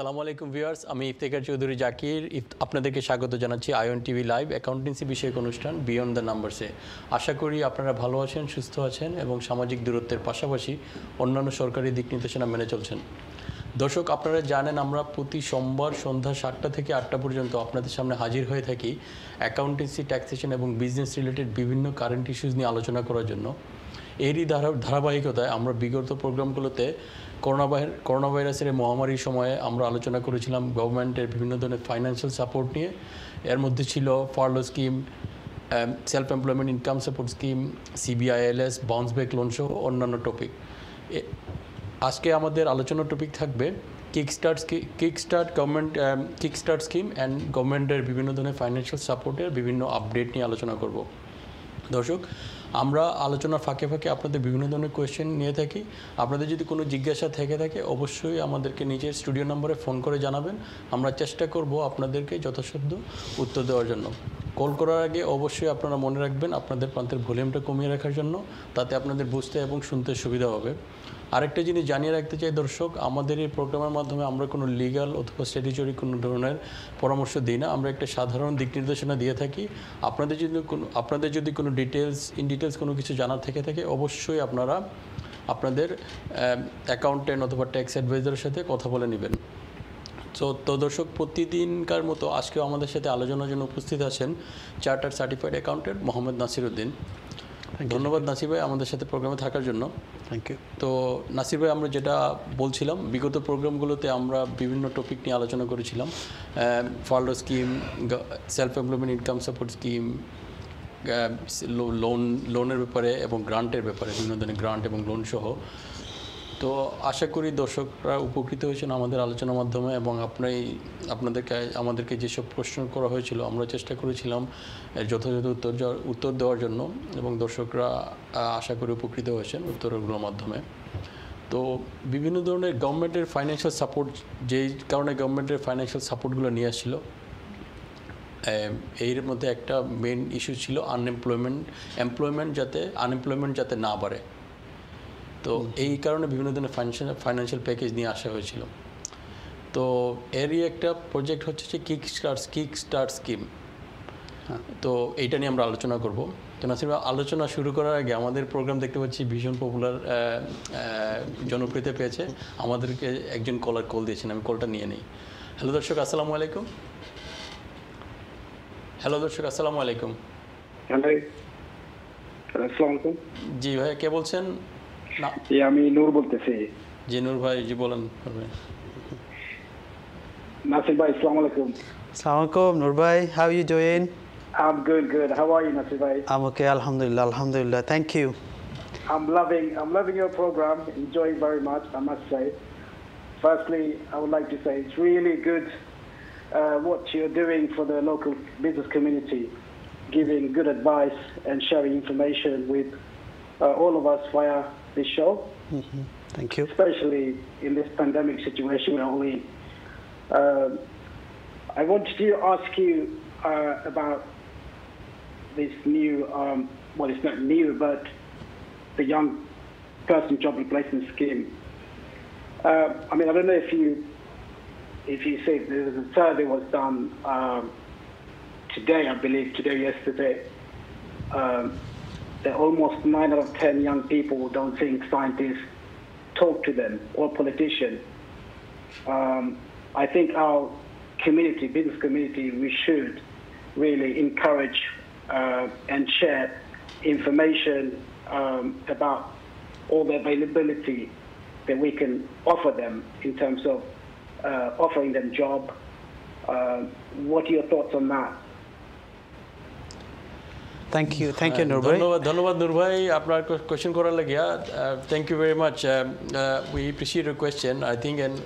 আসসালামু আলাইকুম ভিউয়ার্স, আমি ইফতেখার চৌধুরী জাকির। আপনাদেরকে স্বাগত জানাচ্ছি আয়ন টিভি লাইভ অ্যাকাউন্টেন্সি বিষয়ক অনুষ্ঠান বিয়ন্ড দ্য নাম্বারসে আশা করি আপনারা ভালো আছেন, সুস্থ আছেন এবং সামাজিক দূরত্বের পাশাপাশি অন্যান্য সরকারি দিক নির্দেশনা মেনে চলছেন। দর্শক, আপনারা জানেন আমরা প্রতি সোমবার সন্ধ্যা সাতটা থেকে আটটা পর্যন্ত আপনাদের সামনে হাজির হয়ে থাকি অ্যাকাউন্টেন্সি, ট্যাক্সেশন এবং বিজনেস রিলেটেড বিভিন্ন কারেন্ট ইস্যুজ নিয়ে আলোচনা করার জন্য। এরই ধারা, ধারাবাহিকতায় আমরা বিগত প্রোগ্রামগুলোতে করোনা করোনা ভাইরাসের মহামারীর সময়ে আমরা আলোচনা করেছিলাম গভর্নমেন্টের বিভিন্ন ধরনের ফাইন্যান্সিয়াল সাপোর্ট নিয়ে। এর মধ্যে ছিল furlough scheme self employment income support scheme, CBILS bounce back loan সহ অন্যান্য টপিক আজকে আমাদের আলোচনার টপিক থাকবে kick start kick start government kick start scheme and গভর্নমেন্টের বিভিন্ন ধরনের ফাইন্যান্সিয়াল সাপোর্টের বিভিন্ন আপডেট নিয়ে আলোচনা করব। দর্শক আমরা আলোচনার ফাঁকে ফাঁকে আপনাদের বিভিন্ন ধরনের কোয়েশ্চেন নিয়ে থাকি। আপনাদের যদি কোনো জিজ্ঞাসা থেকে থাকে, অবশ্যই আমাদেরকে নিজের স্টুডিও নম্বরে ফোন করে জানাবেন। আমরা চেষ্টা করব আপনাদেরকে যথাসাধ্য উত্তর দেওয়ার জন্য। কল করার আগে অবশ্যই আপনারা মনে রাখবেন, আপনাদের প্রান্তের ভলিউমটা কমিয়ে রাখার জন্য, তাতে আপনাদের বুঝতে এবং শুনতে সুবিধা হবে। আরেকটা জিনিস জানিয়ে রাখতে চাই, দর্শক, আমাদের এই প্রোগ্রামের মাধ্যমে আমরা কোনো লিগ্যাল অথবা স্ট্র্যাটেজরি কোনো ধরনের পরামর্শ দিই না। আমরা একটা সাধারণ দিক নির্দেশনা দিয়ে থাকি। আপনাদের যদি কোনো, আপনাদের যদি কোনো ডিটেলস ইন ডিটেলস কোনো কিছু জানার থেকে থাকে, অবশ্যই আপনারা আপনাদের অ্যাকাউন্টেন্ট অথবা ট্যাক্স অ্যাডভাইজারের সাথে কথা বলে নেবেন। তো তো দর্শক, প্রতিদিনকার মতো আজকেও আমাদের সাথে আলোচনার জন্য উপস্থিত আছেন charter certified accountant Mohammad Nasir Uddin ধন্যবাদ নাসির ভাই আমাদের সাথে প্রোগ্রামে থাকার জন্য। থ্যাংক ইউ তো নাসির ভাই আমরা যেটা বলছিলাম বিগত প্রোগ্রামগুলোতে আমরা বিভিন্ন টপিক নিয়ে আলোচনা করেছিলাম। Furlough scheme self employment income support scheme loan লোনের ব্যাপারে এবং গ্রান্টের ব্যাপারে বিভিন্ন ধরনের গ্রান্ট এবং লোন সহ। তো আশা করি দর্শকরা উপকৃত হয়েছেন আমাদের আলোচনার মাধ্যমে এবং আপনি আপনাদেরকে, আমাদেরকে যেসব প্রশ্ন করা হয়েছিল আমরা চেষ্টা করেছিলাম যথাযথ উত্তর উত্তর দেওয়ার জন্য এবং দর্শকরা আশা করি উপকৃত হয়েছেন উত্তরগুলোর মাধ্যমে। তো বিভিন্ন ধরনের গভর্নমেন্টের ফাইন্যান্সিয়াল সাপোর্ট যেই কারণে গভর্নমেন্টের ফাইন্যান্সিয়াল সাপোর্টগুলো নিয়ে আসছিল এর মধ্যে একটা মেন ইস্যু ছিল আনএমপ্লয়মেন্ট এমপ্লয়মেন্ট যাতে আনএমপ্লয়মেন্ট যাতে না বাড়ে। তো এই কারণে বিভিন্ন ধরনের ফাইন্যান্সিয়াল ফাইন্যান্সিয়াল প্যাকেজ নিয়ে আসা হয়েছিল। তো এরই একটা প্রজেক্ট হচ্ছে যে kick start kick start scheme তো এইটা নিয়ে আমরা আলোচনা করব। তো নাসির ভাই, আলোচনা শুরু করার আগে আমাদের প্রোগ্রাম দেখতে পাচ্ছি ভীষণ পপুলার জনপ্রিয়তা পেয়েছে। আমাদেরকে একজন কলার কল দিয়েছেন আমি কলটা নিয়ে নিই। হ্যালো দর্শক আসসালামু আলাইকুম। হ্যালো দর্শক আসসালামু আলাইকুম। জি ভাই কে বলছেন? আমি নূর বলতেছি জি নূর ভাই জি বলেন নাসির ভাই আসসালামু আলাইকুম Assalamualaikum, Nur Bhai. How are you doing? I'm good, good. How are you, Nasir bhai? I'm okay, Alhamdulillah, Alhamdulillah. Thank you. I'm loving, I'm loving your program. Enjoying very much, I must say. Firstly, I would like to say it's really good uh, what you're doing for the local business community, giving good advice and sharing information with uh, all of us via this show. Mhm. Thank you. especially in this pandemic situation we're only uh, I wanted to ask you uh, about this new um, well it's not new but the young person job replacement scheme uh, I mean I don't know if you if you say there's a survey was done um, today I believe today yesterday um, that almost nine out of ten young people don't think scientists talk to them or politicians. Um, I think our community, business community, we should really encourage uh, and share information um, about all the availability that we can offer them in terms of uh, offering them job. Uh, what are your thoughts on that? Thank you thank you Noor ধন্যবাদ ধন্যবাদ নূর আপনার question করার লাগিয়া thank you very much we appreciate your question I think and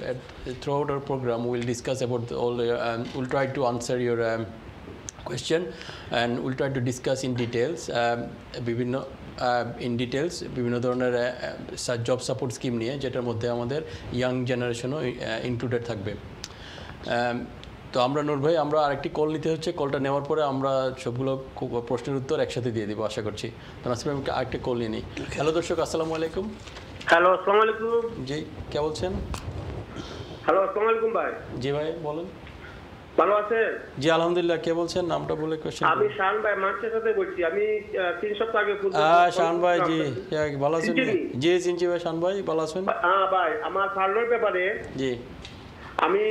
throughout our programme will discuss about all will try to answer your question and will try to discuss in details বিভিন্ন in details বিভিন্ন ধরনের job support scheme নিয়ে যেটার মধ্যে আমাদের young জেনারেশনও included থাকবে। তো আমরা নূর ভাই আমরা আরেকটি কল নিতে হচ্ছে। কলটা নেওয়ার পরে আমরা সবগুলো প্রশ্নের উত্তর একসাথে দিয়ে দিব আশা করছি। তো ভাই, আমি আরেকটি কল নিয়ে নিই। হ্যালো দর্শক আসসালামু আলাইকুম। হ্যালো আসসালামু আলাইকুম। জি কে বলছেন? হ্যালো আসসালামু আলাইকুম ভাই। জি ভাই বলেন। ভালো আছেন? জি আলহামদুলিল্লাহ কে বলছেন? নামটা বলে কোয়েশ্চেন আমি শান ভাই মানচেস্টার থেকে বলছি। আমি তিন সপ্তাহ আগে ফুটবল হ্যাঁ শান ভাই জি। ভালো আছেন? চিনি। জি চিনছি ভাই শান ভাই ভালো আছেন? হ্যাঁ ভাই আমার সার্ভার ব্যাপারে জি। আমি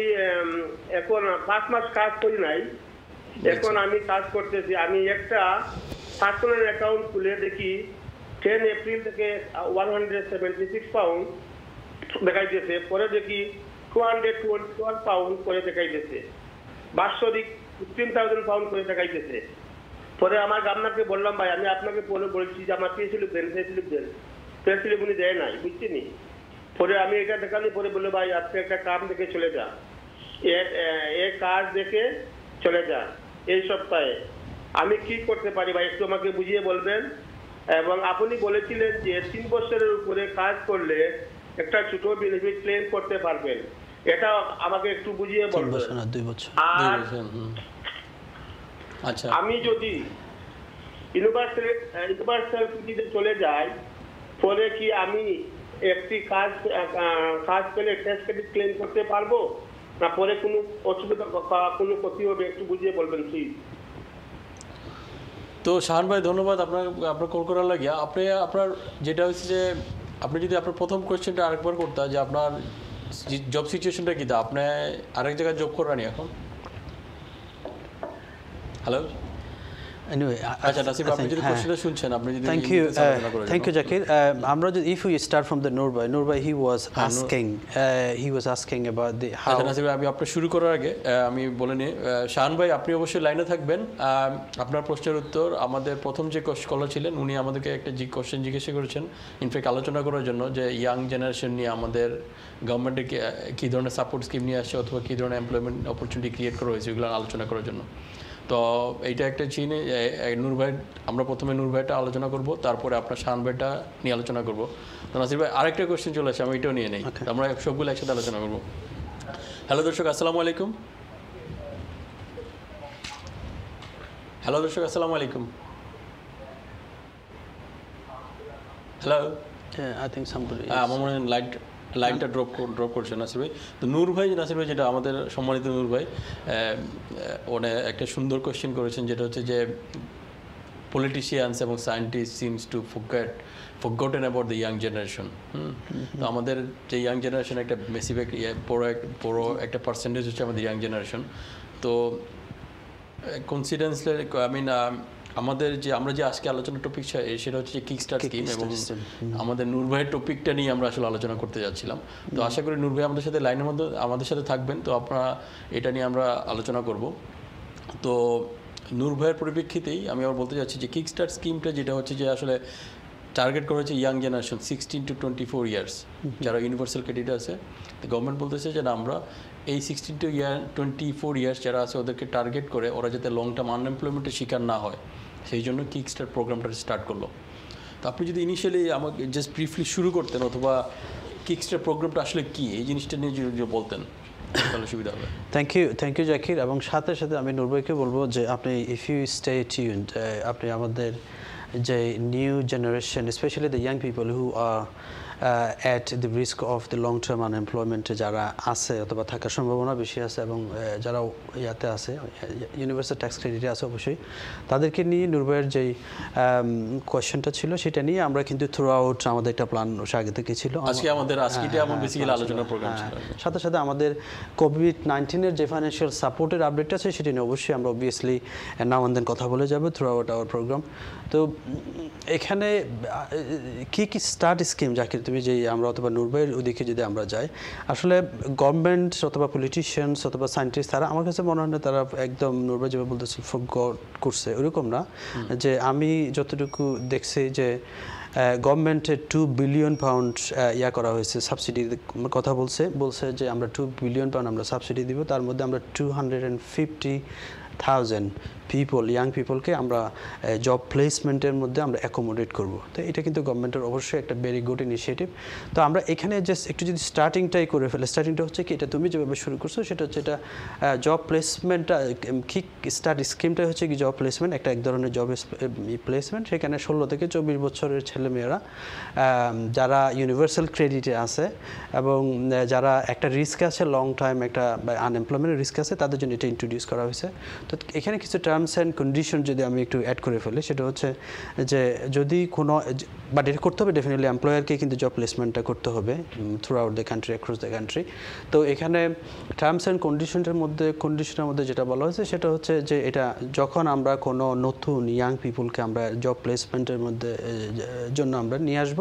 এখন পাঁচ মাস কাজ করি নাই। এখন আমি কাজ করতেছি আমি একটা পার্সোনাল অ্যাকাউন্ট খুলে দেখি টেন এপ্রিল থেকে one hundred seventy six pound দেখাইতেছে পরে দেখি two hundred twenty one pound করে দেখাইতেছে। বাৎসরিক ফিফটিন থাউজেন্ড পাউন্ড করে দেখাইতেছে। পরে আমার গামনাকে বললাম ভাই আমি আপনাকে পরে বলছি যে আমার পে স্লিপ দেন পে স্লিপ দেন। পে স্লিপ উনি দেয় নাই বুঝছেন পরে আমি এটা দেখালি পরে বলল ভাই আপনি একটা কাম দেখে চলে যা। এ- কাজ দেখে চলে যা এই সপ্তাহে। আমি কি করতে পারি? ভাই একটু আমাকে বুঝিয়ে বলবেন? এবং আপনি বলেছিলেন যে তিন বছরের উপরে কাজ করলে একটা ছোট বেনিফিট ক্লেম করতে পারবেন। এটা আমাকে একটু বুঝিয়ে বলবেন। দুই বছর। আর আচ্ছা। আমি যদি ইউনিভার্সাল ইউনিভার্সাল চলে যাই পরে কি আমি একটি কাজ কাজ পেলে ট্যাক্স ক্রেডিট ক্লেম করতে পারব? না পরে কোনো অসুবিধা কোনো ক্ষতি হবে একটু বুঝিয়ে বলবেন প্লিজ তো শাহান ভাই, ধন্যবাদ আপনার আপনার কল করার লাগিয়া। আপনি, আপনার যেটা হচ্ছে যে, আপনি যদি আপনার প্রথম কোয়েশ্চেনটা আরেকবার করতেন যে আপনার জব সিচুয়েশনটা কী? তা আপনি আরেক জায়গায় জব করানি এখন? হ্যালো Thank you, ইংরেজিতে আলোচনা করার uh, thank you, Jakir. Uh, আমরা if we start from the Nurbay, Nurbay he was asking, uh, he was asking about the how. আচ্ছা নাসিব আমি আপনার শুরু করার আগে আমি বলে নিই শাহান ভাই আপনি অবশ্যই লাইনে থাকবেন আপনার প্রশ্নের উত্তর আমাদের প্রথম যে কলার ছিলেন উনি আমাদেরকে একটা জি কোশ্চেন জিজ্ঞাসা করেছেন ইনফ্যাক্ট আলোচনা করার জন্য যে ইয়াং জেনারেশন নিয়ে আমাদের গভর্নমেন্টের কী ধরনের সাপোর্ট স্কিম নিয়ে আসছে অথবা কী ধরনের এমপ্লয়মেন্ট অপরচুনিটি ক্রিয়েট করা হয়েছে এগুলো আলোচনা করার জন্য তো এইটা একটা চিনে নূর ভাই আমরা প্রথমে নূর ভাইটা আলোচনা করব তারপরে আপনার শাহান ভাইটা নিয়ে আলোচনা করব। তো নাসির ভাই আরেকটা কোশ্চেন চলে আসে আমি এটাও নিয়ে নেই। আমরা সবগুলো একসাথে আলোচনা করব। হ্যালো দর্শক আসসালামু আলাইকুম। হ্যালো দর্শক আসসালামু আলাইকুম। Hello think somebody. হ্যাঁ আমার মনে হয় লাইট লাইনটা ড্রপ ড্রপ করছে নাসির ভাই। তো নূর ভাই, নাসির ভাই যেটা আমাদের সম্মানিত নূর ভাই ওনে একটা সুন্দর কোশ্চেন করেছেন, যেটা হচ্ছে যে পলিটিশিয়ানস এবং scientist seems to forget forgotten about the young generation তো আমাদের যে ইয়াং জেনারেশন একটা বেশি বড় এক, বড় একটা পার্সেন্টেজ হচ্ছে আমাদের ইয়াং জেনারেশন তো কনসিডেন্সলি আই মিন আমাদের যে আমরা যে আজকে আলোচনার টপিক সেটা হচ্ছে কিক স্টার স্কিম এবং আমাদের নূর ভাইয়ের টপিকটা নিয়ে আমরা আসলে আলোচনা করতে যাচ্ছিলাম। তো আশা করি নূর ভাই আমাদের সাথে লাইনের মধ্যে আমাদের সাথে থাকবেন। তো আপনারা এটা নিয়ে আমরা আলোচনা করব। তো নূর ভাইয়ের পরিপ্রেক্ষিতেই আমি আবার বলতে চাচ্ছি যে কিক স্টার স্কিমটা যেটা হচ্ছে যে আসলে টার্গেট করা হচ্ছে young generation sixteen to twenty four years যারা ইউনিভার্সাল ক্রেডিট আছে। তো গভর্নমেন্ট বলতেছে যে না আমরা এই sixteen to year twenty four years যারা আছে ওদেরকে টার্গেট করে ওরা যাতে লং টার্ম আনএমপ্লয়মেন্টের শিকার না হয়, সেই জন্য কিক স্টার প্রোগ্রামটা স্টার্ট করল। তো আপনি যদি ইনিশিয়ালি আমাকে জাস্ট ব্রিফলি শুরু করতেন অথবা কিক স্টার প্রোগ্রামটা আসলে কী? এই জিনিসটা নিয়ে যদি বলতেন, তাহলে সুবিধা হবে। Thank you thank you Zakir এবং সাথে সাথে আমি নুরবাইকে বলব যে আপনি ইফ ইউ স্টে টিউন্ড আপনি আমাদের যে new generation specially the young people who are at the risk of the long term আনএমপ্লয়মেন্টে যারা আছে অথবা থাকার সম্ভাবনা বেশি আছে এবং যারা ইয়াতে আছে ইউনিভার্সাল ট্যাক্স ক্রেডিটে আছে অবশ্যই তাদেরকে নিয়ে নুরবাইয়ের যেই কোয়েশ্চেনটা ছিল সেটা নিয়ে আমরা কিন্তু থ্রু আউট আমাদের একটা প্ল্যান আগে থেকে ছিল। আজকে আমাদের আমার বেসিক্যালি আলোচনার প্রোগ্রাম ছিল। হ্যাঁ, সাথে সাথে আমাদের কোভিড নাইন্টিনের যে ফাইন্যান্সিয়াল সাপোর্টের আপডেট আছে সেটি নিয়ে অবশ্যই আমরা অবভিয়াসলি নাও দেন কথা বলে যাব থ্রু আউট আওয়ার প্রোগ্রাম তো এখানে কি কি স্টার্ট স্কিম যাকে তুমি যে আমরা অথবা নুরবাইয়ের ওদিকে যদি আমরা যাই আসলে গভর্নমেন্ট অথবা পলিটিশিয়ানস অথবা সায়েন্টিস্ট তারা আমার কাছে মনে হয় না তারা একদম নুরবাই যেভাবে বলতেছে করছে ওরকম না। যে আমি যতটুকু দেখছি যে গভর্নমেন্টের টু বিলিয়ন পাউন্ড ইয়া করা হয়েছে সাবসিডি কথা বলছে বলছে যে আমরা টু বিলিয়ন পাউন্ড আমরা সাবসিডি দিব তার মধ্যে আমরা two hundred and fifty thousand people young পিপলকে আমরা জব প্লেসমেন্টের মধ্যে আমরা অ্যাকোমোডেট করব। তো এটা কিন্তু গভর্নমেন্টের অবশ্যই একটা ভেরি গুড ইনিশিয়েটিভ তো আমরা এখানে জাস্ট একটু যদি স্টার্টিংটাই করে ফেলে স্টার্টিংটা হচ্ছে কি, এটা তুমি যেভাবে শুরু করছ, সেটা হচ্ছে এটা জব প্লেসমেন্টটা কি স্টার্ট স্কিমটা হচ্ছে কি জব প্লেসমেন্ট একটা এক ধরনের জব প্লেসমেন্ট সেখানে ষোলো থেকে চব্বিশ বছরের ছেলেমেয়েরা যারা ইউনিভার্সাল ক্রেডিটে আছে এবং যারা একটা রিস্ক আছে লং টাইম একটা আনএমপ্লয়মেন্টের রিস্ক আছে, তাদের জন্য এটা ইন্ট্রোডিউস করা হয়েছে। তো এখানে কিছু টার্মস অ্যান্ড কন্ডিশন যদি আমি একটু অ্যাড করে ফেলি, সেটা হচ্ছে যে যদি কোনো বাট এটা করতে হবে ডেফিনেটলি এমপ্লয়ারকে কিন্তু জব প্লেসমেন্টটা করতে হবে throughout the country across the country তো এখানে টার্মস অ্যান্ড কন্ডিশনের মধ্যে কন্ডিশনের মধ্যে যেটা বলা হয়েছে, সেটা হচ্ছে যে এটা যখন আমরা কোনো নতুন ইয়াং পিপুলকে আমরা জব প্লেসমেন্টের মধ্যে জন্য আমরা নিয়ে আসব,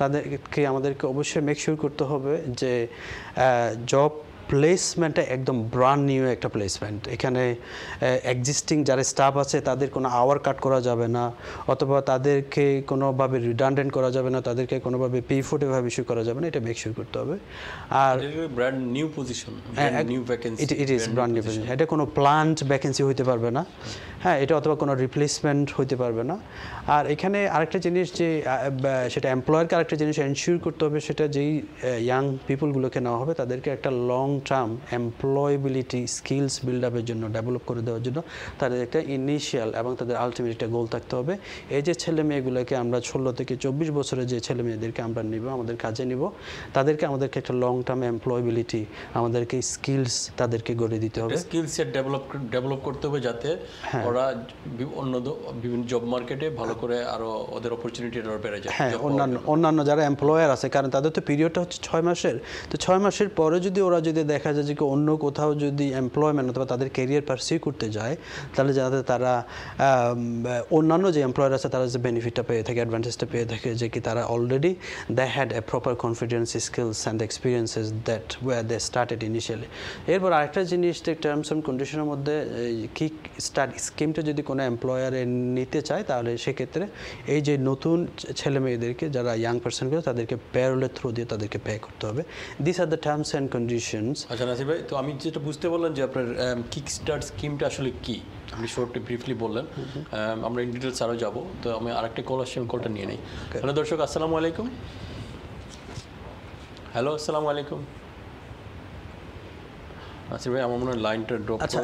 তাদেরকে আমাদেরকে অবশ্যই মেক শিওর করতে হবে যে জব প্লেসমেন্টটা একদম ব্রান্ড নিউ একটা প্লেসমেন্ট এখানে এক্সিস্টিং যারা স্টাফ আছে তাদের কোনো আওয়ার কাট করা যাবে না অথবা তাদেরকে কোনোভাবে রিডান্ডেন্ট করা যাবে না তাদেরকে কোনোভাবে পে ফোটেভাবে ইস্যু করা যাবে না এটা মেক শিওর করতে হবে। আর brand new position new vacancy it is brand new position এটা কোনো প্লান্ট ভ্যাকেন্সি হইতে পারবে না। হ্যাঁ এটা অথবা কোনো রিপ্লেসমেন্ট হইতে পারবে না। আর এখানে আরেকটা জিনিস যে সেটা এমপ্লয়ারকে আরেকটা জিনিস এনশিওর করতে হবে সেটা যেই ইয়াং পিপুলগুলোকে নেওয়া হবে তাদেরকে একটা long term employability skills build আপের জন্য ডেভেলপ করে দেওয়ার জন্য তাদের একটা ইনিশিয়াল এবং তাদের আলটিমেট একটা গোল থাকতে হবে। এই যে ছেলে মেয়েগুলোকে আমরা ষোলো থেকে চব্বিশ বছরের যে ছেলে মেয়েদেরকে আমরা নিব আমাদের কাজে নিব তাদেরকে আমাদেরকে একটা লং টার্ম এমপ্লয়েবিলিটি আমাদেরকে স্কিলস তাদেরকে গড়ে দিতে হবে। স্কিল সেট ডেভেলপ ডেভেলপ করতে হবে যাতে হ্যাঁ। ওরা অন্য বিভিন্ন জব মার্কেটে ভালো করে আরও ওদের অপরচুনিটি আরও বেড়ে যায় হ্যাঁ অন্যান্য অন্যান্য যারা এমপ্লয়ার আছে কারণ তাদের তো পিরিয়ডটা হচ্ছে ছয় মাসের। তো ছয় মাসের পরে যদি ওরা যদি দেখা যায় যে কি অন্য কোথাও যদি এমপ্লয়মেন্ট অথবা তাদের ক্যারিয়ার পারসিউ করতে যায়, তাহলে যাতে তারা অন্যান্য যে এমপ্লয়ার আছে, তারা যে বেনিফিটটা পেয়ে থাকে অ্যাডভান্টেজটা পেয়ে থাকে, যে কি তারা already the had a proper confidence skills and experiences that were they started initially এরপর আরেকটা জিনিস টার্মস অ্যান্ড কন্ডিশনের মধ্যে কি স্টার্ট স্কিমটা যদি কোনো এমপ্লয়ারে নিতে চায়, তাহলে সেক্ষেত্রে এই যে নতুন ছেলে মেয়েদেরকে, যারা ইয়াং পার্সনগুলো তাদেরকে প্যারোলের থ্রু দিয়ে তাদেরকে পে করতে হবে। This are the terms and conditions আচ্ছা নাসির ভাই তো আমি যেটা বুঝতে পারলাম যে আপনার কিক স্টার্ট স্কিমটা আসলে কি? আপনি শর্টলি ব্রিফলি বললেন। আম, আমরা ইন ডিটেলস আরও যাব তো আমি আরেকটা কল আসছি আমি কলটা নিয়ে নিই। হ্যালো দর্শক আসসালামু আলাইকুম। হ্যালো আসসালামু আলাইকুম। নাসির ভাই আমার মনে হয় লাইনটা ড্রপ আচ্ছা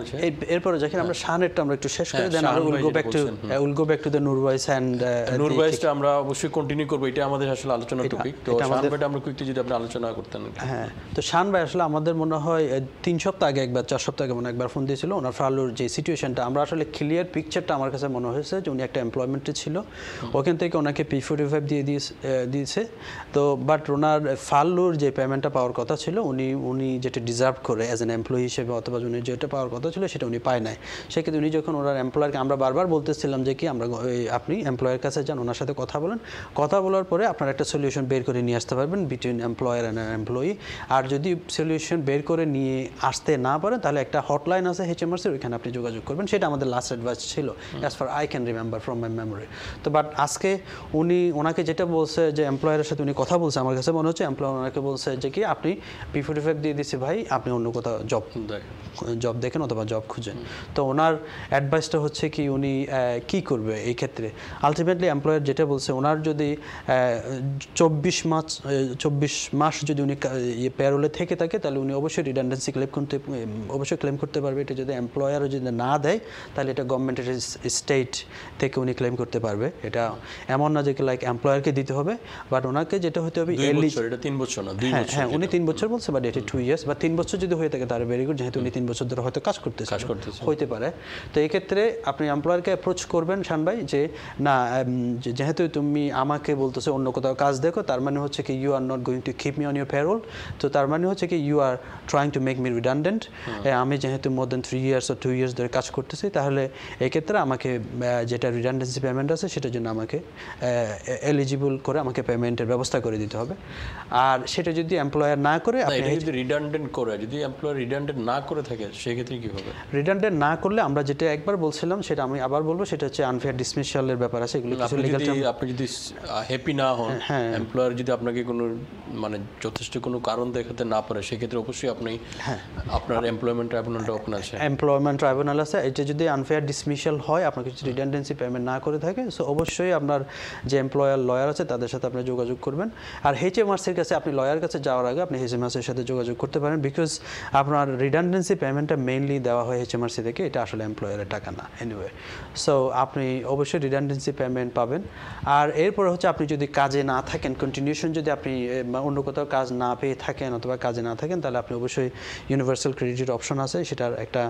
এরপরে যখন আমরা শাহানেরটা আমরা একটু শেষ করে হ্যাঁ, then Shahan will go back to will go back to the Noor voice and Noor বয়েসটা আমরা অবশ্যই কন্টিনিউ করব এটা আমাদের আসলে আলোচনার টপিক তো শাহান ভাইটা আমরা কুইকলি যদি আপনি আলোচনা করতেন। হ্যাঁ তো শান ভাই আসলে আমাদের মনে হয় তিন সপ্তাহ আগে একবার চার সপ্তাহ আগে মনে একবার ফোন দিয়েছিল ওনার ফালুর যে সিচুয়েশনটা আমরা আসলে ক্লিয়ার পিকচারটা আমার কাছে মনে হয়েছে যে উনি একটা এমপ্লয়মেন্টে ছিল। ওখান থেকে ওনাকে পি ফোর্টি ফাইভ দিয়ে দিয়েছে দিয়েছে। তো বাট ওনার ফাল্লুর যে পেমেন্টটা পাওয়ার কথা ছিল উনি উনি যেটা ডিজার্ভ করে অ্যাজ এন এমপ্লয়ি হিসেবে অথবা উনি যেটা পাওয়ার কথা ছিল সেটা উনি পায় নাই। সেক্ষেত্রে উনি যখন ওনার এমপ্লয়ারকে আমরা বারবার বলতেছিলাম যে কি, আমরা আপনি এমপ্লয়ের কাছে যান, ওনার সাথে কথা বলেন। কথা বলার পরে আপনার একটা সলিউশন বের করে নিয়ে আসতে পারবেন বিটুইন এমপ্লয়ার অ্যান্ড এমপ্লয়ি আর যদি সলিউশন বের করে নিয়ে আসতে না পারেন, তাহলে একটা হটলাইন আছে এইচএমআরসির ওইখানে আপনি যোগাযোগ করবেন। সেটা আমাদের লাস্ট অ্যাডভাইস ছিল as far I can remember from my memory তো বাট আজকে উনি, ওনাকে যেটা বলছে যে এমপ্লয়ারের সাথে উনি কথা বলছে, আমার কাছে মনে হচ্ছে এমপ্লয়ার ওনাকে বলছে যে কি, আপনি পি ফোর্টি ফাইভ দিয়ে দিচ্ছি ভাই, আপনি অন্য কোথাও জব। জব দেখেন অথবা জব খুঁজেন। তো ওনার অ্যাডভাইসটা হচ্ছে কি উনি কি করবে এই ক্ষেত্রে? আলটিমেটলি এমপ্লয়ার যেটা বলছে ওনার যদি চব্বিশ মাস চব্বিশ মাস যদি উনি প্যারোলে থেকে থাকে তাহলে উনি অবশ্যই রিডান্ডেন্সি ক্লেম করতে অবশ্যই ক্লেম করতে পারবে। এটা যদি এমপ্লয়ারও যদি না দেয় তাহলে এটা গভর্নমেন্টের স্টেট থেকে উনি ক্লেম করতে পারবে। এটা এমন না যে লাইক এমপ্লয়ারকে দিতে হবে বাট ওনাকে যেটা হতে হবে এটা তিন বছর না হ্যাঁ হ্যাঁ উনি তিন বছর বলছে বাট এটা টু ইয়ার্স বা তিন বছর যদি হয়ে থাকে তার ভেরি গুড যেহেতু উনি তিন বছর ধরে হয়তো কাজ করতেছে কাজ করতেছে। হইতে পারে। তো এই ক্ষেত্রে আপনি এমপ্লয়ারকে অ্যাপ্রোচ করবেন শান ভাই যে না যেহেতু তুমি আমাকে বলতেছো অন্য কোথাও কাজ দেখো তার মানে হচ্ছে কি you are not going to keep me on your payroll তো তার মানে হচ্ছে কি you are trying to make me redundant আমি যেহেতু more than three years two years ধরে কাজ করতেছি তাহলে এক্ষেত্রে আমাকে যেটা রিডান্ডেন্সি পেমেন্ট আছে সেটার জন্য আমাকে এলিজিবল করে আমাকে পেমেন্টের ব্যবস্থা করে দিতে হবে। আর সেটা যদি এমপ্লয়ার না করে আপনি যদি রিডান্ডেন্ট করে যদি এমপ্লয়ার রিডান্ডেন্ট রিডান্ডেন্ট না করে থাকে সেক্ষেত্রে কি হবে রিডান্ডেন্ট না করলে আমরা যেটা একবার বলছিলাম সেটা আমি আবার বলব সেটা হচ্ছে আনফেয়ার ডিসমিশালের ব্যাপার আছে এগুলো কিছু যদি আপনি যদি হ্যাপি না হন হ্যাঁ। এমপ্লয়ার যদি আপনাকে কোনো মানে যথেষ্ট কোনো কারণ দেখাতে না পারে সেক্ষেত্রে অবশ্যই আপনি হ্যাঁ। আপনার এমপ্লয়মেন্ট ট্রাইব্যুনালটা ওপেন আছে এমপ্লয়মেন্ট ট্রাইব্যুনাল আছে এটা যদি আনফেয়ার ডিসমিশাল হয় আপনাকে যদি রিডান্ডেন্সি পেমেন্ট না করে থাকে সো অবশ্যই আপনার যে এমপ্লয়ার লয়ার আছে তাদের সাথে আপনি যোগাযোগ করবেন আর এইচএমআরসির কাছে আপনি লয়ার কাছে যাওয়ার আগে আপনি এইচএমআরসির সাথে যোগাযোগ করতে পারেন বিকজ আপনার রিডান্ডেন্সি পেমেন্টটা মেইনলি দেওয়া হয় এইচএমআরসি থেকে, এটা আসলে এমপ্লয়ারের টাকা না এনিওয়ে সো আপনি অবশ্যই রিডান্ডেন্সি পেমেন্ট পাবেন। আর এরপরে হচ্ছে আপনি যদি কাজে না থাকেন কন্টিনিউশন যদি আপনি অন্য কোথাও কাজ না পেয়ে থাকেন অথবা কাজে না থাকেন, তাহলে আপনি অবশ্যই ইউনিভার্সাল ক্রেডিটের অপশন আছে। সেটার একটা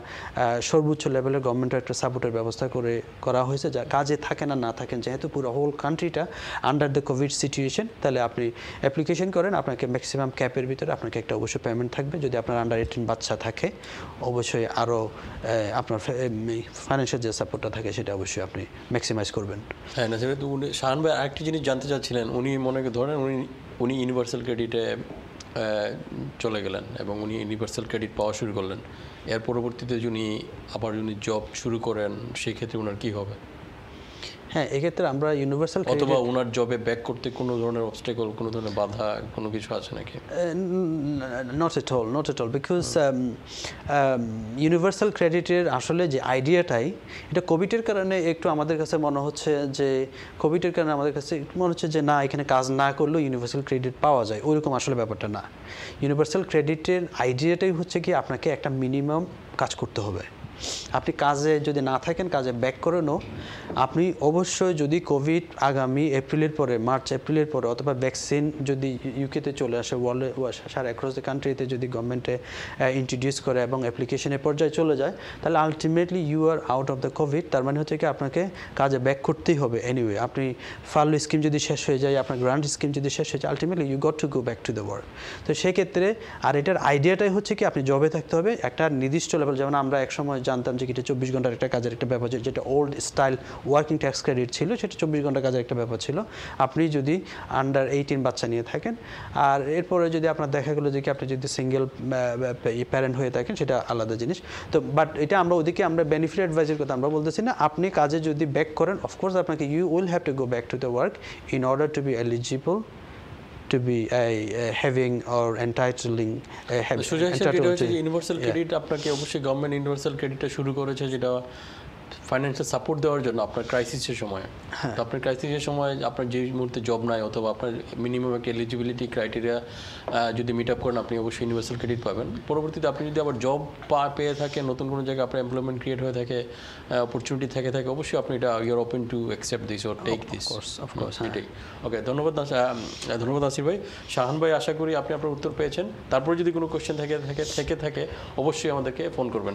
সর্বোচ্চ লেভেলের গভর্নমেন্টের একটা সাপোর্টের ব্যবস্থা করে, করা হয়েছে। যা, কাজে থাকেন আর না থাকেন, যেহেতু পুরো হোল কান্ট্রিটা আন্ডার দ্য কোভিড সিচুয়েশন তাহলে আপনি অ্যাপ্লিকেশন করেন, আপনাকে ম্যাক্সিমাম ক্যাপের ভিতরে আপনাকে একটা অবশ্যই পেমেন্ট থাকবে। যদি আপনার আন্ডার এইটিন বাচ্চা থাকে, অবশ্যই আরও আপনার ফাইন্যান্সিয়াল যে সাপোর্টটা থাকে সেটা অবশ্যই আপনি ম্যাক্সিমাইজ করবেন। হ্যাঁ না সেটা তো উনি, শাহান ভাই, আরেকটি জিনিস জানতে চাচ্ছিলেন, উনি মনে ধরেন উনি উনি ইউনিভার্সাল ক্রেডিটে চলে গেলেন এবং উনি ইউনিভার্সাল ক্রেডিট পাওয়া শুরু করলেন। এর পরবর্তীতে যদি আবার উনি জব শুরু করেন সেই ক্ষেত্রে ওনার কী হবে? হ্যাঁ এক্ষেত্রে আমরা ইউনিভার্সাল অথবা ওনার জবে ব্যাক করতে কোনো ধরনের অবস্টেকল কোনো ধরনের বাধা কোনো কিছু আছে নাকি? Not at all not at all because universal ক্রেডিটের আসলে যে আইডিয়াটাই এটা কোভিডের কারণে একটু আমাদের কাছে মনে হচ্ছে যে কোভিডের কারণে আমাদের কাছে একটু মনে হচ্ছে যে না এখানে কাজ না করলেও ইউনিভার্সাল ক্রেডিট পাওয়া যায়। ওইরকম আসলে ব্যাপারটা না। ইউনিভার্সাল ক্রেডিটের আইডিয়াটাই হচ্ছে কি আপনাকে একটা মিনিমাম কাজ করতে হবে। আপনি কাজে যদি না থাকেন, কাজে ব্যাক করেনও আপনি অবশ্যই যদি কোভিড আগামী এপ্রিলের পরে মার্চ এপ্রিলের পরে অথবা ভ্যাকসিন যদি ইউকেতে চলে আসে ওয়ার্ল্ডে সারা অ্যাক্রস দ্য কান্ট্রিতে যদি গভর্নমেন্টে ইন্ট্রোডিউস করে এবং অ্যাপ্লিকেশনের পর্যায়ে চলে যায়, তাহলে ultimately you are out of the covid তার মানে হচ্ছে কি আপনাকে কাজে ব্যাক করতেই হবে এনিওয়ে আপনি ফার্ল স্কিম যদি শেষ হয়ে যায়, আপনার গ্রান্ট স্কিম যদি শেষ হয়ে যায় ultimately you got to go back to the work তো সেক্ষেত্রে, আর এটার আইডিয়াটাই হচ্ছে কি, আপনি জবে থাকতে হবে। একটা নির্দিষ্ট লেভেল যেমন আমরা একসময় জানতাম যে এটা চব্বিশ ঘণ্টার একটা কাজের একটা ব্যাপার ছিল যেটা old style working tax credit ছিল, সেটা চব্বিশ ঘণ্টা কাজের একটা ব্যাপার ছিল। আপনি যদি আন্ডার এইটিন বাচ্চা নিয়ে থাকেন, আর এরপরে যদি আপনার দেখা গেলো যে কি আপনি যদি সিঙ্গেল প্যারেন্ট হয়ে থাকেন, সেটা আলাদা জিনিস। তো বাট এটা আমরা ওদিকে আমরা বেনিফিট অ্যাডভাইজের কথা আমরা বলতেছি না। আপনি কাজে যদি ব্যাক করেন অফকোর্স আপনাকে you will have to go back to the work in order to be eligible to be uh, having or entitling uh, having, entitled to- universal credit আপনাকে অবশ্যই গভর্নমেন্ট ইউনিভার্সাল ক্রেডিটটা শুরু করেছে যেটা ফাইন্যান্সিয়াল সাপোর্ট দেওয়ার জন্য আপনার ক্রাইসিসের সময়। হ্যাঁ। তো আপনার ক্রাইসিসের সময় আপনার যে মুহূর্তে জব নাই অথবা আপনার মিনিমাম একটা এলিজিবিলিটি ক্রাইটেরিয়া যদি মিট আপ করেন আপনি অবশ্যই ইউনিভার্সাল ক্রেডিট পাবেন। পরবর্তীতে আপনি যদি আবার জব পা পেয়ে থাকেন নতুন কোনো জায়গায় আপনার এমপ্লয়মেন্ট ক্রিয়েট হয়ে থাকে অপরচুনিটি থেকে থাকে অবশ্যই আপনি এটা your open to accept this or take this হ্যাঁ। এটাই। ওকে ধন্যবাদ নাস- ধন্যবাদ আসির ভাই। শাহান ভাই আশা করি আপনি আপনার উত্তর পেয়েছেন। তারপরে যদি কোনো কোয়েশ্চেন থেকে থাকে থেকে থাকে অবশ্যই আমাদেরকে ফোন করবেন।